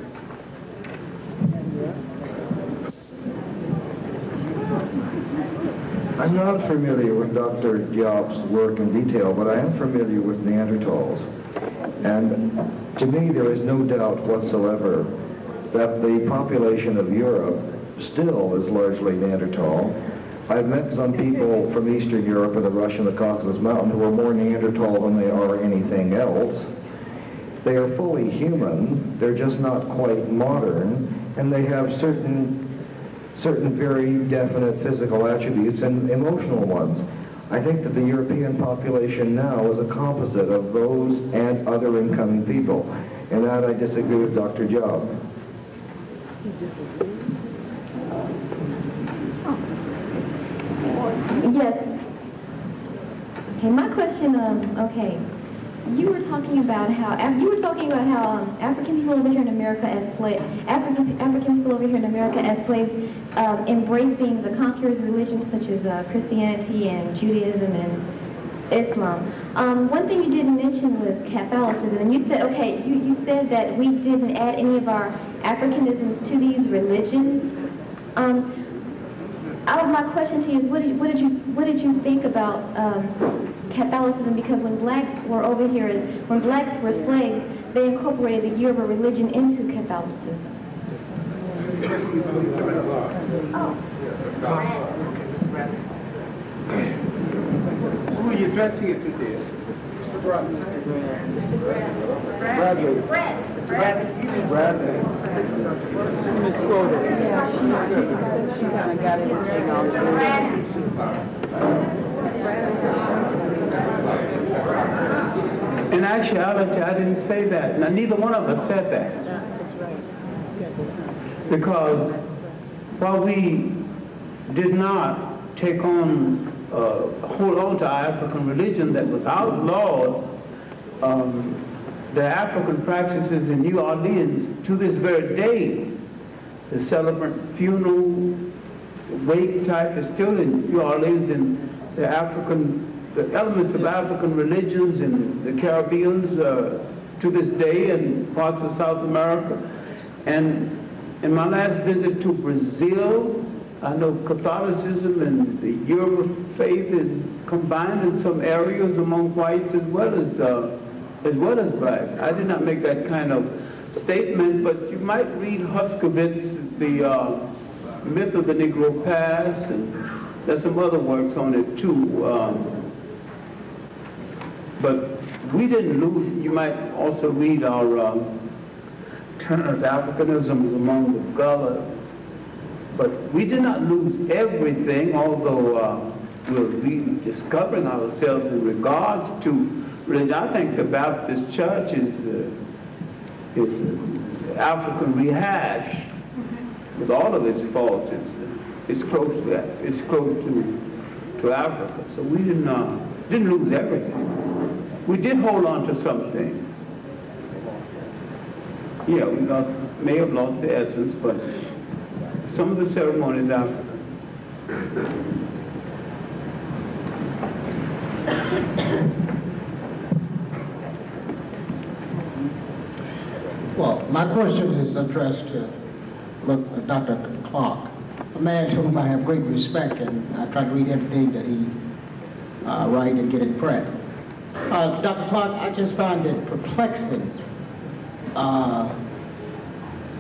I'm not familiar with Dr. Diop's work in detail, but I am familiar with Neanderthals. And to me, there is no doubt whatsoever that the population of Europe still is largely Neanderthal. I've met some people from Eastern Europe and the Russian, the Caucasus Mountain who are more Neanderthal than they are anything else. They are fully human, they're just not quite modern, and they have certain certain very definite physical attributes and emotional ones. I think that the European population now is a composite of those and other incoming people. And that I disagree with Dr. Diop. Yes. Okay, my question, um, okay you were talking about how you were talking about how um, African people over here in America as slaves, African African people over here in America as slaves, um, embracing the conquerors' religions such as uh, Christianity and Judaism and Islam. Um, one thing you didn't mention was Catholicism, and you said, okay, you, you said that we didn't add any of our Africanisms to these religions. Um, my question to you is, what did, what did you what did you think about um, Catholicism because when blacks were over here, is when blacks were slaves, they incorporated the Yoruba religion into Catholicism. Oh. Who are you addressing it to this? Mr. Bradley. Bradley. Mr. Bradley. Bradley. Misquoted. Yeah, she kind of got everything else. In actuality, I didn't say that. Now, neither one of us said that. Because while we did not take on, uh, hold on to our African religion that was outlawed, um, the African practices in New Orleans to this very day, the celebrant funeral, wake type is still in New Orleans and the African the elements of African religions in the Caribbeans uh, to this day and parts of South America. And in my last visit to Brazil, I know Catholicism and the Yoruba faith is combined in some areas among whites as well as uh, as well as black. I did not make that kind of statement, but you might read Herskovits, the uh, myth of the Negro past, and there's some other works on it too. Um, but we didn't lose, you might also read our um, Turner's Africanisms among the Gullah, But we did not lose everything, although uh, we're rediscovering ourselves in regards to religion. I think the Baptist Church is, uh, is an African rehash with all of its faults. It's, it's close to that. It's close to, to Africa. So we didn't, uh, didn't lose everything. We did hold on to something. Yeah, we lost, may have lost the essence, but some of the ceremonies Africa. Well, my question is addressed to uh, Dr. Clarke, a man to whom I have great respect, and I try to read everything that he uh, write and get it print. Uh, Dr. Clarke, I just find it perplexing uh,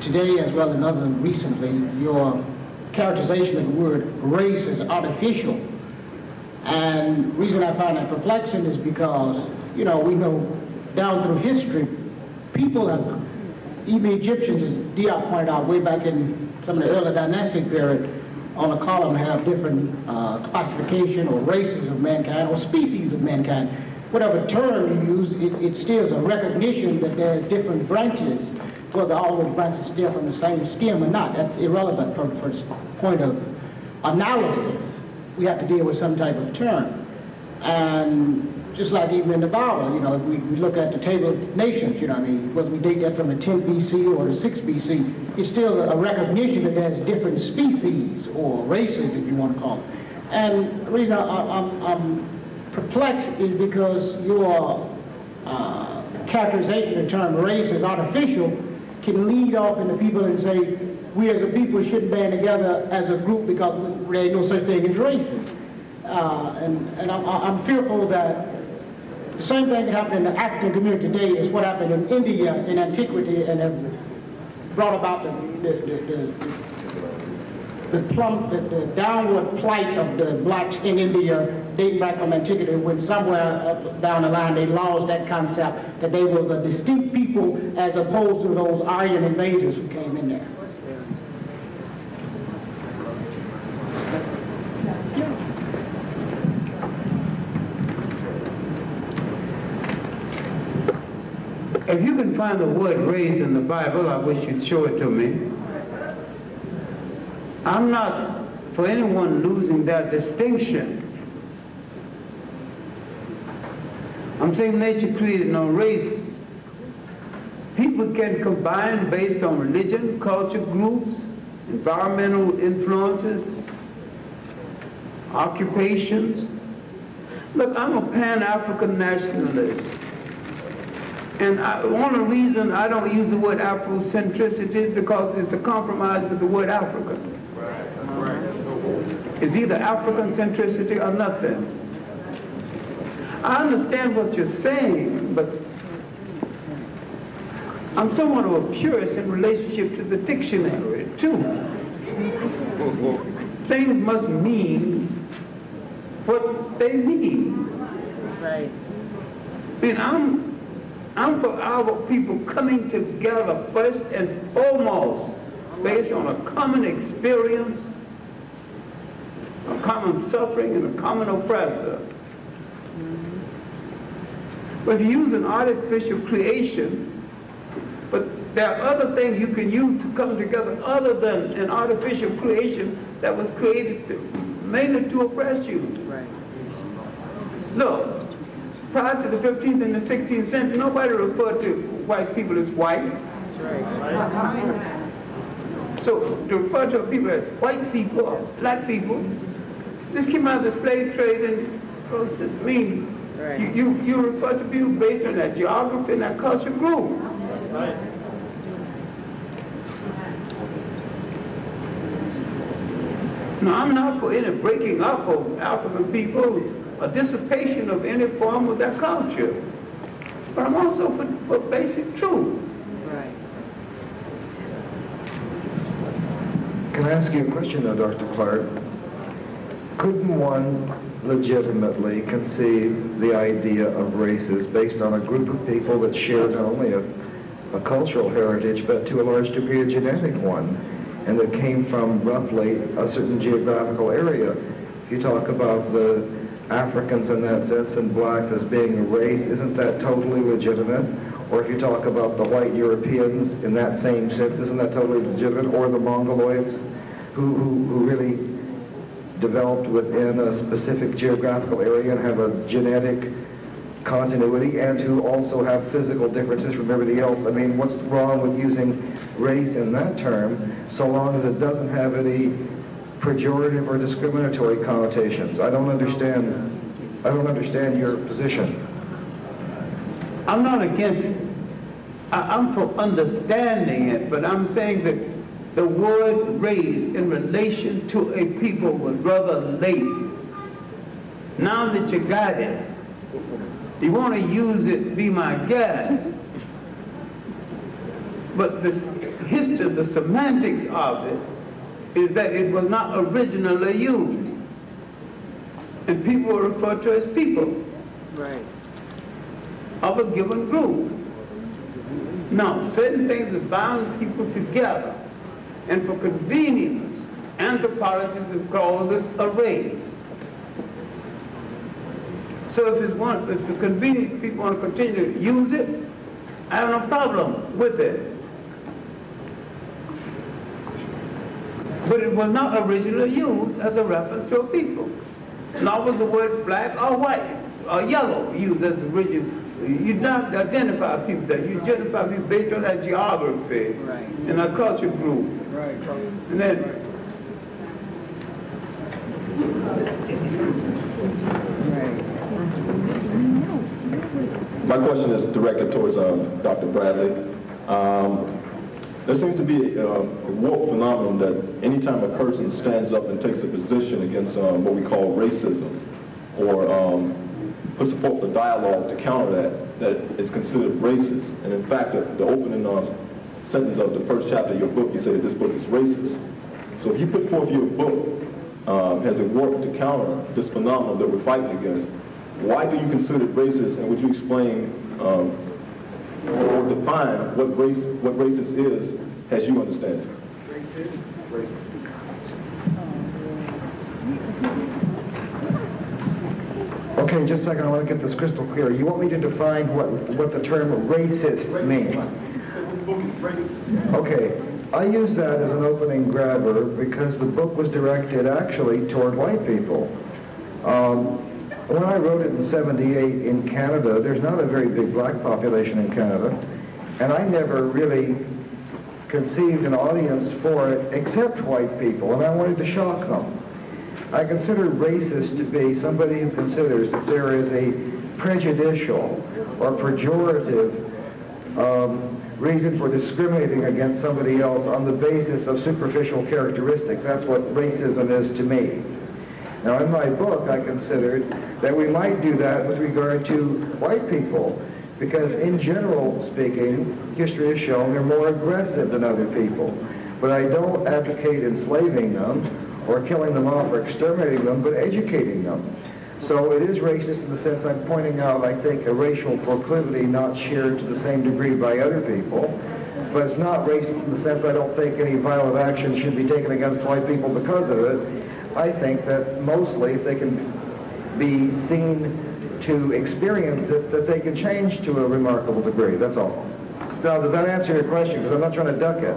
today as well as other than recently, your characterization of the word race is artificial. And the reason I find that perplexing is because, you know, we know down through history, people have, even Egyptians, as Diop pointed out way back in some of the early dynastic period, on a column have different uh, classification or races of mankind or species of mankind. Whatever term you use, it, it still is a recognition that there are different branches, whether all those branches stem from the same stem or not. That's irrelevant from, from point of analysis. We have to deal with some type of term. And just like even in the Bible, you know, we, we look at the table of nations, you know, I mean, whether we date that from the 10 BC or the 6 BC, it's still a recognition that there's different species or races, if you want to call it. And the reason I, I'm, I'm perplexed is because your uh, characterization of the term race as artificial can lead off into people and say, we as a people shouldn't band together as a group because there ain't no such thing as races. Uh, and and I'm, I'm fearful that the same thing that happened in the African community today is what happened in India in antiquity and have brought about the, the, the, the, the plump, the, the downward plight of the blacks in India dating back from antiquity when somewhere down the line they lost that concept that they was a distinct people as opposed to those Aryan invaders who came in there. If you can find the word race in the Bible, I wish you'd show it to me. I'm not for anyone losing that distinction. I'm saying nature created no race. People can combine based on religion, culture groups, environmental influences, occupations. Look, I'm a Pan-African nationalist. And I, one reasons I don't use the word Afrocentricity is because it's a compromise with the word Africa. It's either African centricity or nothing. I understand what you're saying, but I'm somewhat of a purist in relationship to the dictionary, too. Things must mean what they mean. Right. I mean, I'm I'm for our people coming together first and foremost based on a common experience, a common suffering, and a common oppressor. But if you use an artificial creation, but there are other things you can use to come together other than an artificial creation that was created to, mainly to oppress you. Right. Look, prior to the 15th and the 16th century, nobody referred to white people as white. So to refer to people as white people or black people, this came out of the slave trade and well, to mean right. you, you, you refer to people based on that geography and that culture group. Right. No, I'm not for any breaking up of African people a dissipation of any form of their culture. But I'm also for, for basic truth. Right. Can I ask you a question though, Dr. Clarke? Couldn't one legitimately conceive the idea of races based on a group of people that share not only a, a cultural heritage, but to a large degree a genetic one? and that came from roughly a certain geographical area. If you talk about the Africans in that sense and blacks as being a race, isn't that totally legitimate? Or if you talk about the white Europeans in that same sense, isn't that totally legitimate? Or the Mongoloids who, who, who really developed within a specific geographical area and have a genetic continuity and who also have physical differences from everybody else. I mean, what's wrong with using race in that term so long as it doesn't have any pejorative or discriminatory connotations? I don't understand, I don't understand your position. I'm not against, I, I'm for understanding it, but I'm saying that the word race in relation to a people was rather late. Now that you got it, you want to use it, be my guest. But the history, the semantics of it, is that it was not originally used. And people were referred to as people. Right. Of a given group. Now, certain things have bound people together. And for convenience, anthropologists have called this a race. So if it's one, if the convenient people want to continue to use it, I have no problem with it. But it was not originally used as a reference to a people. Nor was the word black or white or yellow used as the original. You don't identify people that you identify people based on that geography right. and a culture group. Right. And then right. My question is directed towards uh, Dr. Bradley. Um, there seems to be uh, a warped phenomenon that anytime a person stands up and takes a position against um, what we call racism, or um, puts forth a dialogue to counter that, that is considered racist. And in fact, the, the opening uh, sentence of the first chapter of your book, you say that this book is racist. So if you put forth your book um, as a work to counter this phenomenon that we're fighting against, why do you consider it racist, and would you explain um, or define what race what racist is as you understand it? Racist. Racist. Okay, just a second. I want to get this crystal clear. You want me to define what what the term racist means? Okay. I use that as an opening grabber because the book was directed actually toward white people. Um, when I wrote it in 78 in Canada, there's not a very big black population in Canada, and I never really conceived an audience for it except white people, and I wanted to shock them. I consider racist to be somebody who considers that there is a prejudicial or pejorative um, reason for discriminating against somebody else on the basis of superficial characteristics. That's what racism is to me. Now, in my book, I considered that we might do that with regard to white people, because in general speaking, history has shown they're more aggressive than other people. But I don't advocate enslaving them or killing them off or exterminating them, but educating them. So it is racist in the sense I'm pointing out, I think, a racial proclivity not shared to the same degree by other people. But it's not racist in the sense I don't think any violent action should be taken against white people because of it. I think that mostly if they can be seen to experience it, that they can change to a remarkable degree. That's all. Now, does that answer your question? Because I'm not trying to duck it.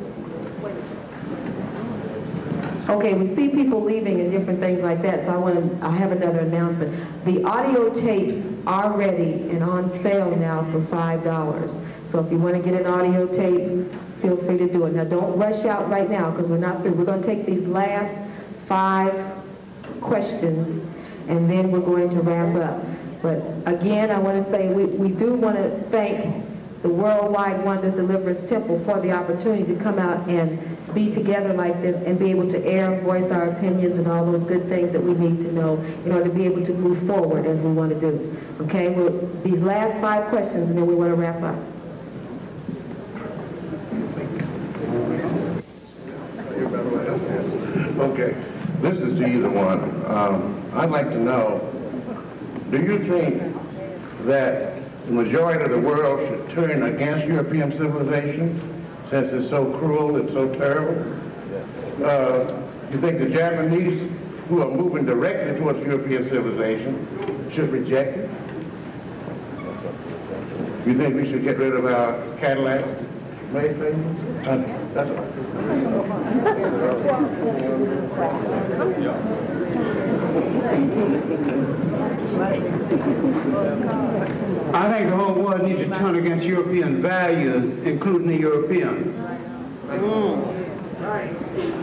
Okay, we see people leaving and different things like that, so I want to, I have another announcement. The audio tapes are ready and on sale now for $5. So if you want to get an audio tape, feel free to do it. Now don't rush out right now because we're not through. We're going to take these last five questions, and then we're going to wrap up. But again, I want to say we, we do want to thank the Worldwide Wonders Deliverance Temple for the opportunity to come out and be together like this and be able to air, and voice our opinions and all those good things that we need to know in order to be able to move forward as we want to do. Okay, well, these last five questions and then we want to wrap up. Okay, this is to either one. Um, I'd like to know, do you think that the majority of the world should turn against European civilization since it's so cruel and so terrible? Uh, you think the Japanese, who are moving directly towards European civilization, should reject it? You think we should get rid of our Cadillacs, Mayflower? Uh, That's all. I think the whole world needs to turn against European values, including the European.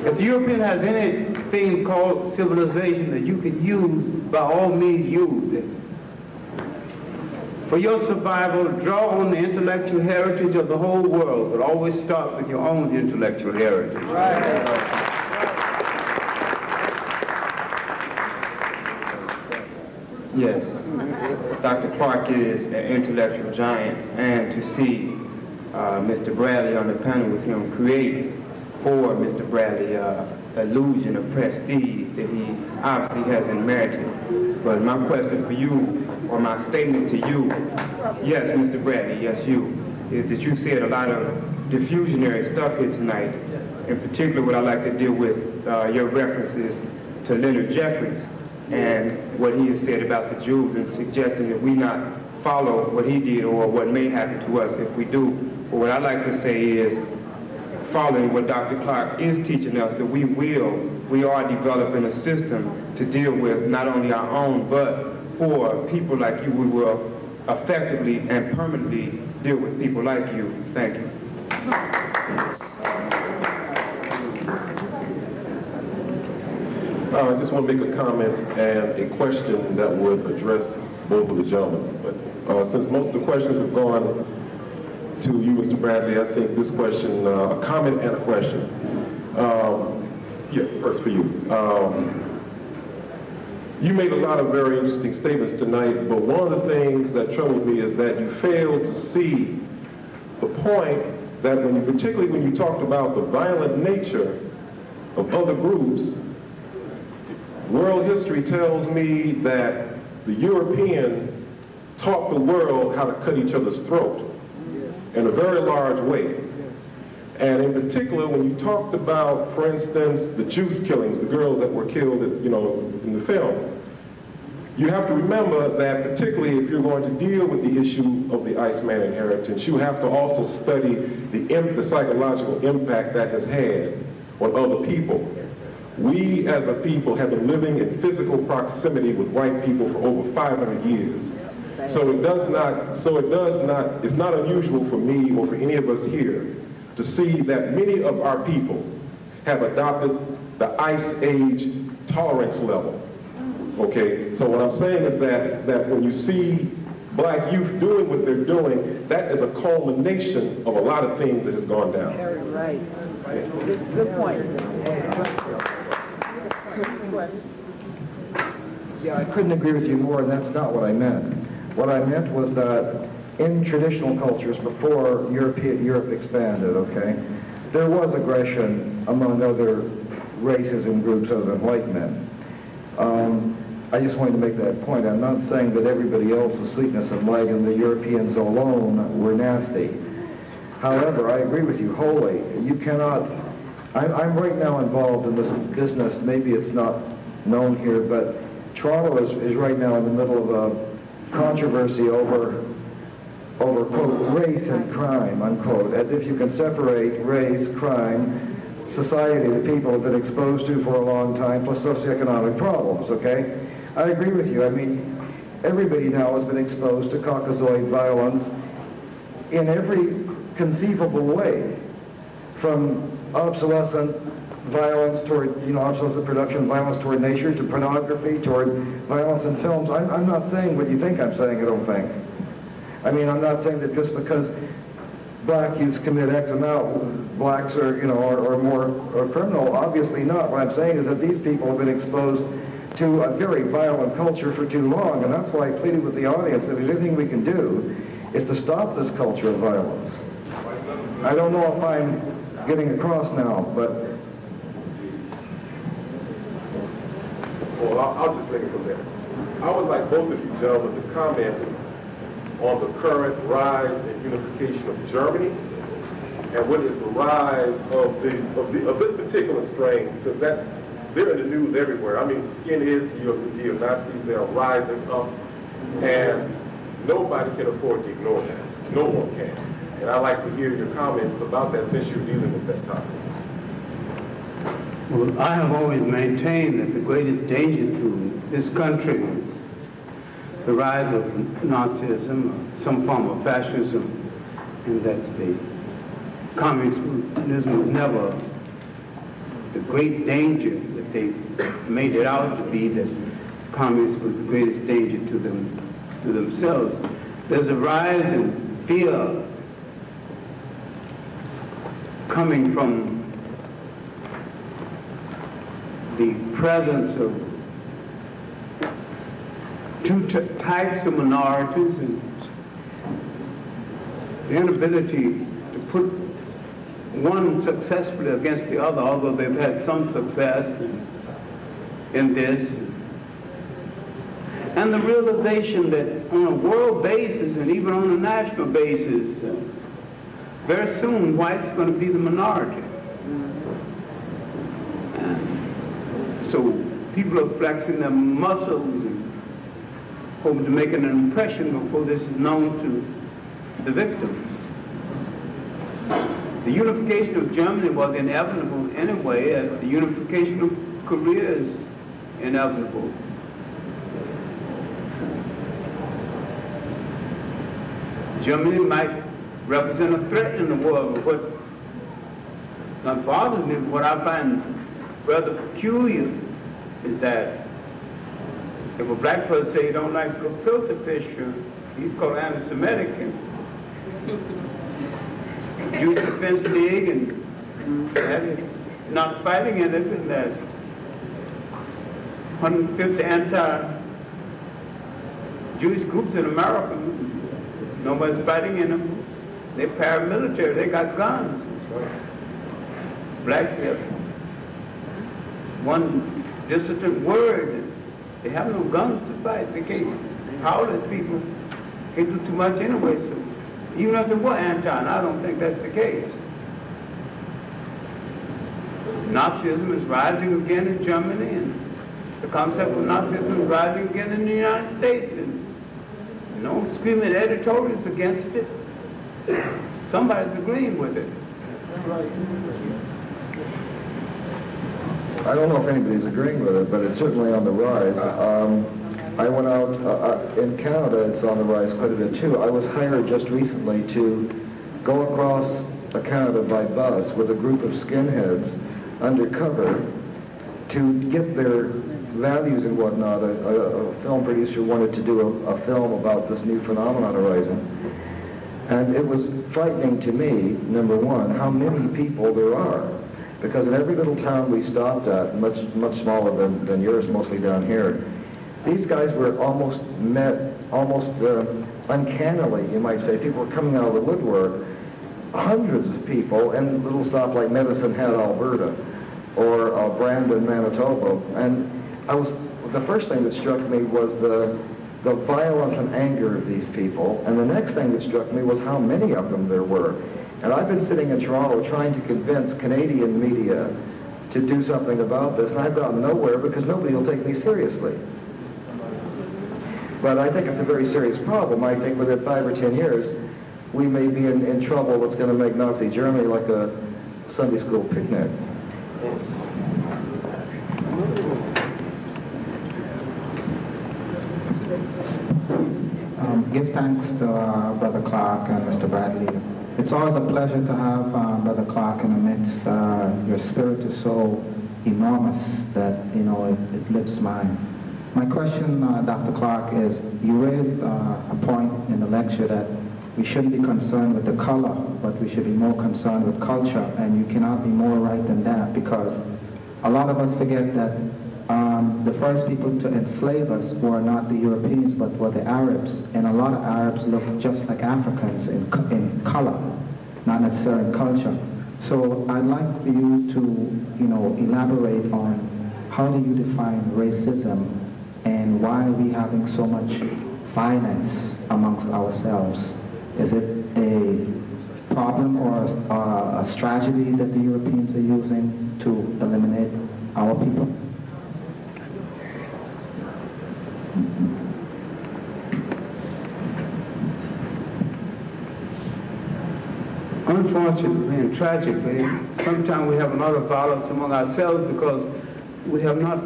If the European has anything called civilization that you can use, by all means use it. For your survival, draw on the intellectual heritage of the whole world, but always start with your own intellectual heritage. Yes. Dr. Clarke is an intellectual giant, and to see uh, Mr. Bradley on the panel with him creates for Mr. Bradley uh, illusion of prestige that he obviously hasn't merited. But my question for you, or my statement to you, yes, Mr. Bradley, yes, you, is that you said a lot of diffusionary stuff here tonight. In particular, what I'd like to deal with uh, your references to Leonard Jeffries and what he has said about the Jews and suggesting that we not follow what he did or what may happen to us if we do. But what I like to say is, following what Dr. Clarke is teaching us, that we will, we are developing a system to deal with not only our own, but for people like you, we will effectively and permanently deal with people like you. Thank you. I just want to make a comment and a question that would address both of the gentlemen. But uh, since most of the questions have gone to you, Mr. Bradley, I think this question, uh, a comment and a question. Um, yeah, first for you. Um, you made a lot of very interesting statements tonight, but one of the things that troubled me is that you failed to see the point that when you, particularly when you talked about the violent nature of other groups, world history tells me that the European taught the world how to cut each other's throat in a very large way. And in particular, when you talked about, for instance, the juice killings, the girls that were killed, you know, in the film, you have to remember that particularly if you're going to deal with the issue of the Iceman inheritance, you have to also study the, the psychological impact that has had on other people. We as a people have been living in physical proximity with white people for over 500 years. So it does not, so it does not, it's not unusual for me or for any of us here to see that many of our people have adopted the ice age tolerance level. Okay, so what I'm saying is that, that when you see black youth doing what they're doing, that is a culmination of a lot of things that has gone down. Very right. Good, good point. Yeah, I couldn't agree with you more, and that's not what I meant. What I meant was that in traditional cultures before Europe, Europe expanded, okay, there was aggression among other races and groups other than white men. Um, I just wanted to make that point. I'm not saying that everybody else was sweetness and light and the Europeans alone were nasty. However, I agree with you wholly. You cannot, I'm, I'm right now involved in this business, maybe it's not known here, but Toronto is, is right now in the middle of a controversy over, over, quote, race and crime, unquote, as if you can separate race, crime, society that people have been exposed to for a long time, plus socioeconomic problems, okay? I agree with you. I mean, everybody now has been exposed to Caucasoid violence in every conceivable way, from obsolescent violence toward, you know, obsolescent production, violence toward nature, to pornography, toward violence in films. I'm, I'm not saying what you think I'm saying, I don't think. I mean, I'm not saying that just because black youths commit X amount, blacks are, you know, are, are more are criminal. Obviously not. What I'm saying is that these people have been exposed to a very violent culture for too long, and that's why I pleaded with the audience that if there's anything we can do, is to stop this culture of violence. I don't know if I'm getting across now, but Well, I'll, I'll just take it from there. I would like both of you gentlemen to comment on the current rise and unification of Germany and what is the rise of these of, the, of this particular strain because that's they're in the news everywhere. I mean, the skinheads, the neo-Nazis, they are rising up, and nobody can afford to ignore that. No one can. And I'd like to hear your comments about that since you're dealing with that topic. Well, I have always maintained that the greatest danger to this country is the rise of Nazism, some form of fascism, and that the communism was never the great danger that they made it out to be, that communism was the greatest danger to them, to themselves. There's a rise in fear coming from the presence of two types of minorities and the inability to put one successfully against the other, although they've had some success in this. And the realization that on a world basis and even on a national basis, uh, very soon whites going to be the minority. And so people are flexing their muscles and hoping to make an impression before this is known to the victim. The unification of Germany was inevitable anyway, as the unification of Korea is inevitable. Germany might represent a threat in the world, but what bothers me, what I find rather peculiar is that if a black person say he don't like gefilte fish, he's called anti-Semitic. Jews Defense League and that is not fighting in it, and there's 150 anti-Jewish groups in America. Nobody's fighting in them. They're paramilitary. They got guns. Blacks have one dissident word. They have no guns to fight. They can't. Powerless people can't do too much anyway. So even if they were anti, and I don't think that's the case. Nazism is rising again in Germany, and the concept of Nazism is rising again in the United States. And no screaming editorials against it. Somebody's agreeing with it. I don't know if anybody's agreeing with it, but it's certainly on the rise. Um, I went out, uh, uh, in Canada, it's on the rise quite a bit too. I was hired just recently to go across Canada by bus with a group of skinheads undercover to get their values and whatnot. A, a, a film producer wanted to do a, a film about this new phenomenon arising. And it was frightening to me, number one, how many people there are. Because in every little town we stopped at, much much smaller than, than yours, mostly down here, these guys were almost met, almost uh, uncannily, you might say. People were coming out of the woodwork, hundreds of people in little stop like Medicine Hat, Alberta, or uh, Brandon, Manitoba. And I was, the first thing that struck me was the, the violence and anger of these people. And the next thing that struck me was how many of them there were. And I've been sitting in Toronto trying to convince Canadian media to do something about this, and I've gotten nowhere because nobody will take me seriously. But I think it's a very serious problem. I think within five or ten years, we may be in, in trouble that's going to make Nazi Germany like a Sunday school picnic. Um, give thanks to uh, Brother Clarke and Mr. Bradley. It's always a pleasure to have uh, Brother Clarke in the midst. Uh, your spirit is so enormous that, you know, it, it lifts mine. My question, uh, Dr. Clarke, is you raised uh, a point in the lecture that we shouldn't be concerned with the color, but we should be more concerned with culture. And you cannot be more right than that because a lot of us forget that um, the first people to enslave us were not the Europeans, but were the Arabs. And a lot of Arabs look just like Africans in, in color, not necessarily in culture. So I'd like for you to, you know, elaborate on how do you define racism and why are we having so much violence amongst ourselves? Is it a problem or a, a strategy that the Europeans are using to eliminate our people? Unfortunately and tragically, sometimes we have a lot of violence among ourselves because we have not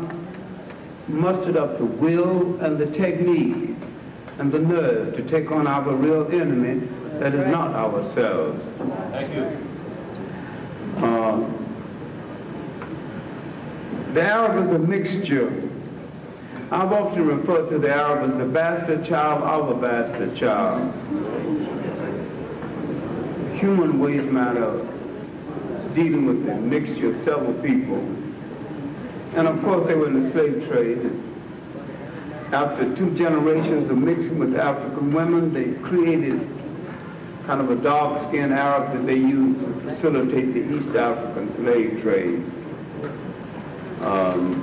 mustered up the will and the technique and the nerve to take on our real enemy that is not ourselves. Thank you. Uh, the Arab is a mixture. I've often referred to the Arab as the bastard child of a bastard child. Human waste matters, dealing with the mixture of several people. And of course they were in the slave trade. After two generations of mixing with African women, they created kind of a dark-skinned Arab that they used to facilitate the East African slave trade. Um,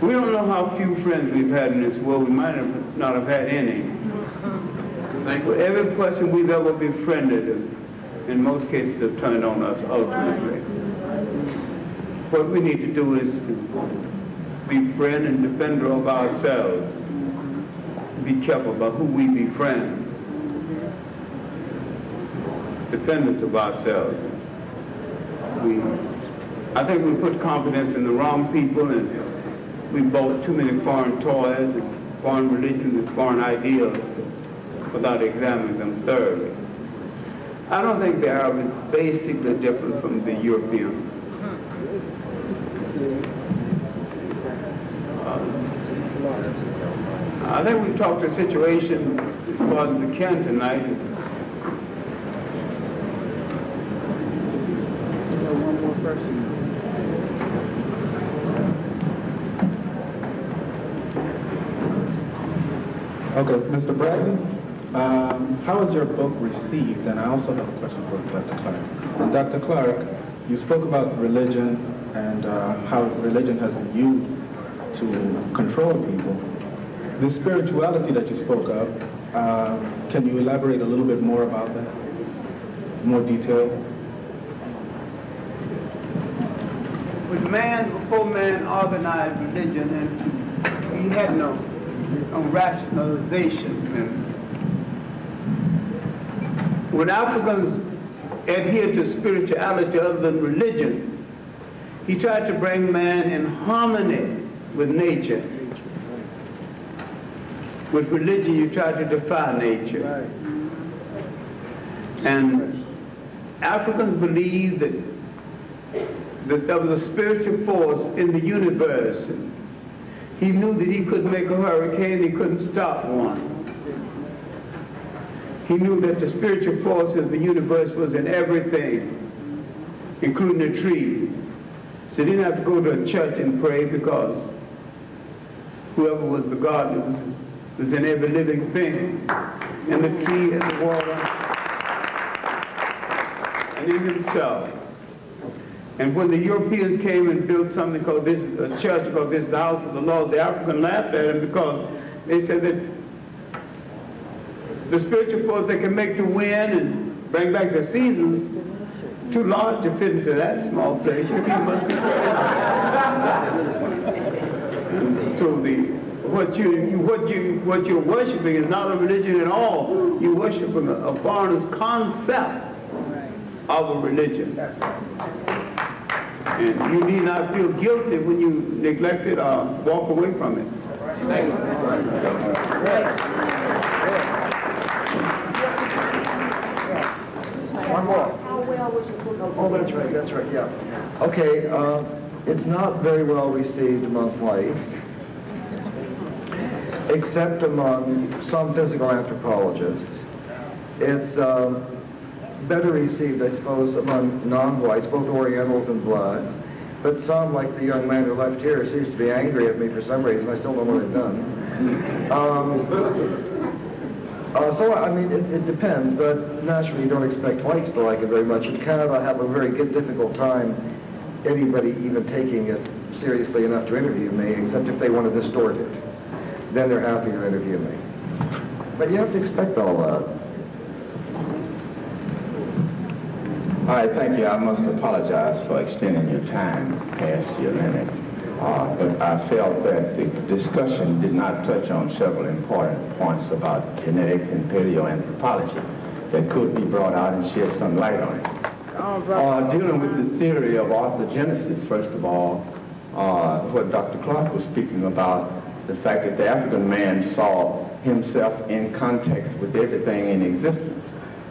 we don't know how few friends we've had in this world. We might have not have had any. But every person we've ever befriended, in most cases, have turned on us ultimately. What we need to do is to befriend and defender of ourselves. Be careful about who we befriend. Defenders of ourselves. We, I think we put confidence in the wrong people and we bought too many foreign toys and foreign religions and foreign ideals without examining them thoroughly. I don't think the Arab is basically different from the European. I think we've talked the situation as far as we can tonight. One more person. Okay, Mr. Bradley, um, how was your book received? And I also have a question for Dr. Clarke. And Dr. Clarke, you spoke about religion and uh, how religion has been used to control people. The spirituality that you spoke of, uh, can you elaborate a little bit more about that? More detail? With man, before man organized religion, and he had no, no rationalization. When Africans adhered to spirituality other than religion, he tried to bring man in harmony with nature. With religion, you try to defy nature. And Africans believed that, that there was a spiritual force in the universe. He knew that he couldn't make a hurricane, he couldn't stop one. He knew that the spiritual force of the universe was in everything, including the tree. So he didn't have to go to a church and pray because whoever was the God was, was in every living thing, in the tree, in the water, and in himself. And when the Europeans came and built something called this, a church called this, the house of the Lord, the African laughed at him because they said that the spiritual force that can make the wind and bring back the seasons too large to fit into that small place. You must be So the what you what you what you're worshiping is not a religion at all. You worship a, a foreigner's concept of a religion. And you need not feel guilty when you neglect it or walk away from it. One more. How well was your book? Oh, that's right, that's right, yeah. Okay, uh, it's not very well received among whites. except among some physical anthropologists. It's um, better received, I suppose, among non-whites, both Orientals and Bloods. But some, like the young man who left here, seems to be angry at me for some reason. I still don't know what I've done. Um, uh, so, I mean, it, it depends, but naturally you don't expect whites to like it very much. In Canada, I have a very good, difficult time anybody even taking it seriously enough to interview me, except if they want to distort it. Then they're happy to interview me. But you have to expect all that. All right, thank you. I must apologize for extending your time past your limit. Uh, but I felt that the discussion did not touch on several important points about genetics and paleoanthropology that could be brought out and shed some light on it. Uh, dealing with the theory of orthogenesis, first of all, uh, what Dr. Clarke was speaking about, the fact that the African man saw himself in context with everything in existence.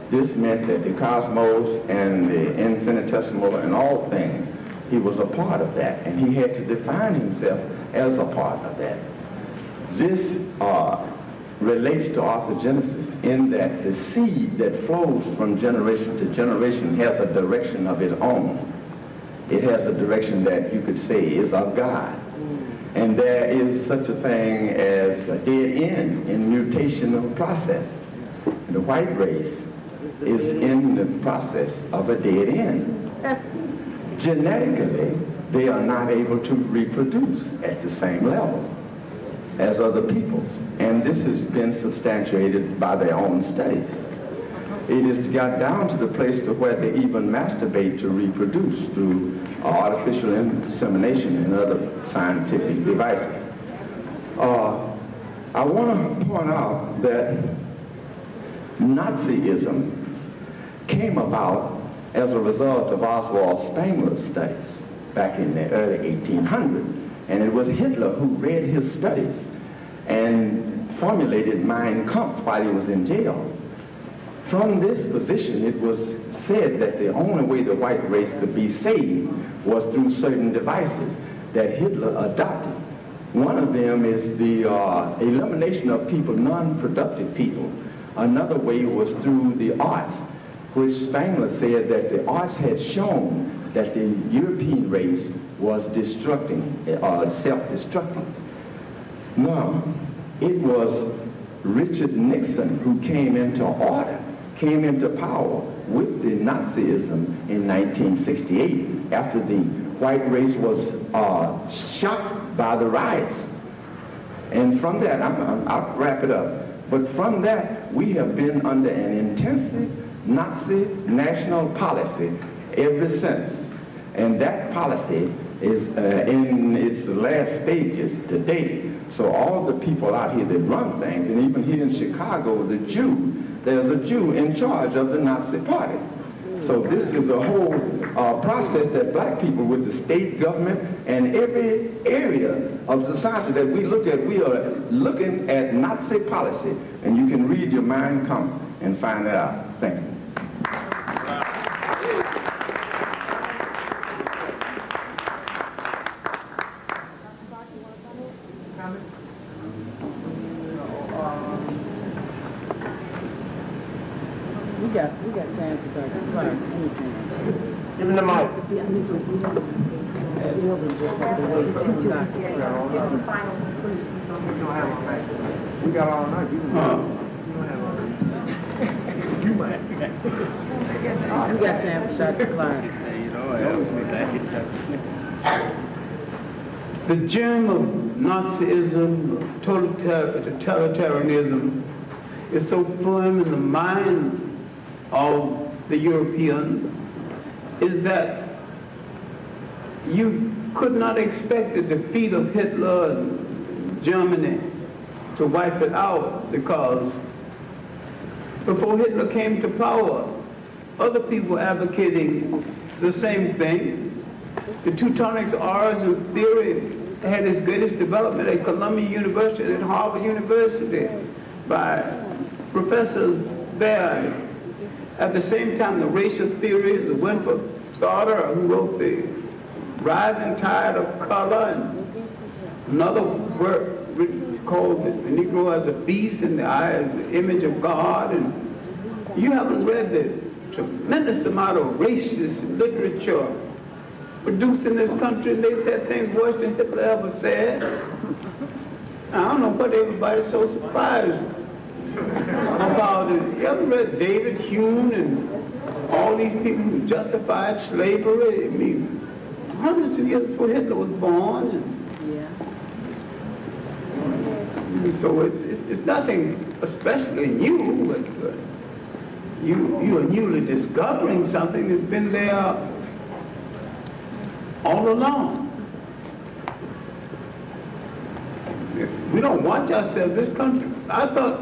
This meant that the cosmos and the infinitesimal and all things, he was a part of that, and he had to define himself as a part of that. This uh, relates to orthogenesis in that the seed that flows from generation to generation has a direction of its own. It has a direction that you could say is of God. And there is such a thing as a dead end in mutational process. The white race is in the process of a dead end. Genetically, they are not able to reproduce at the same level as other peoples. And this has been substantiated by their own studies. It has got down to the place to where they even masturbate to reproduce through artificial insemination and other scientific devices. Uh, I want to point out that Nazism came about as a result of Oswald Spengler's studies back in the early 1800s. And it was Hitler who read his studies and formulated Mein Kampf while he was in jail. From this position, it was said that the only way the white race could be saved was through certain devices that Hitler adopted. One of them is the uh, elimination of people, non-productive people. Another way was through the arts, which Spengler said that the arts had shown that the European race was destructing, uh, self-destructing. Now, it was Richard Nixon who came into order, came into power with the Nazism in 1968 after the white race was uh, shocked by the riots. And from that, I'm, I'm, I'll wrap it up. But from that, we have been under an intensive Nazi national policy ever since. And that policy is uh, in its last stages today. So all the people out here that run things, and even here in Chicago, the Jew, there's a Jew in charge of the Nazi party. So this is a whole uh, process that black people with the state government and every area of society that we look at, we are looking at Nazi policy. And you can read your mind come and find that out. Thank you. We got, we got time for Dr. Clarke. Give him the mic. We got all night. You You might. We got time for Dr. Clarke. The germ of Nazism, totalitarianism, is so firm in the mind of the European is that you could not expect the defeat of Hitler and Germany to wipe it out because before Hitler came to power, other people advocating the same thing. The Teutonic origins theory had its greatest development at Columbia University and at Harvard University by professors there. At the same time, the racial theories of Lothrop Stoddard, who wrote the Rising Tide of Color, and another work called the Negro as a beast in the eye as the image of God. And you haven't read the tremendous amount of racist literature produced in this country, and they said things worse than Hitler ever said. I don't know what everybody's so surprised about it. You ever read David Hume and all these people who justified slavery? I mean, hundreds of years before Hitler was born. And, and so it's, it's, it's nothing especially new, but, but you, you are newly discovering something that's been there all along. We don't watch ourselves. This country, I thought,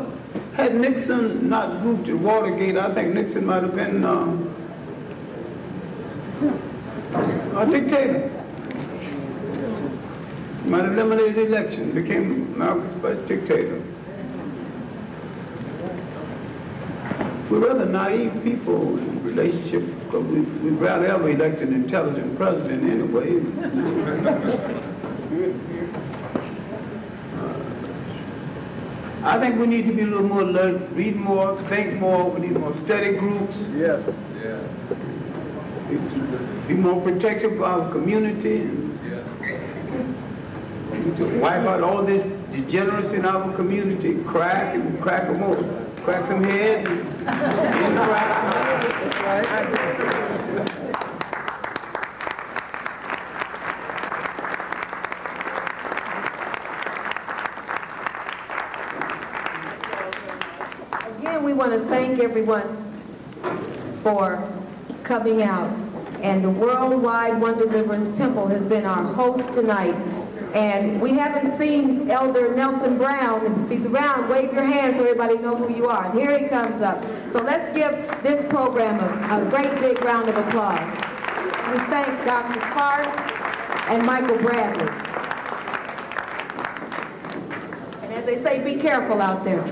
had Nixon not moved to Watergate, I think Nixon might have been um, a dictator. Might have eliminated the election, became America's first dictator. We're rather naive people relationship, because we, we'd rather ever elect an intelligent president anyway. Uh, I think we need to be a little more alert, read more, think more, we need more study groups. Yes. Yeah. Be more protective of our community. We to wipe out all this degeneracy in our community, crack and crack them more, crack some heads and, and crack. Again, we want to thank everyone for coming out. And the Worldwide One Deliverance Temple has been our host tonight. And we haven't seen Elder Nelson Brown. If he's around, wave your hand so everybody know who you are. And here he comes up. So let's give this program a, a great big round of applause. We thank Dr. Clarke and Michael Bradley. And as they say, be careful out there.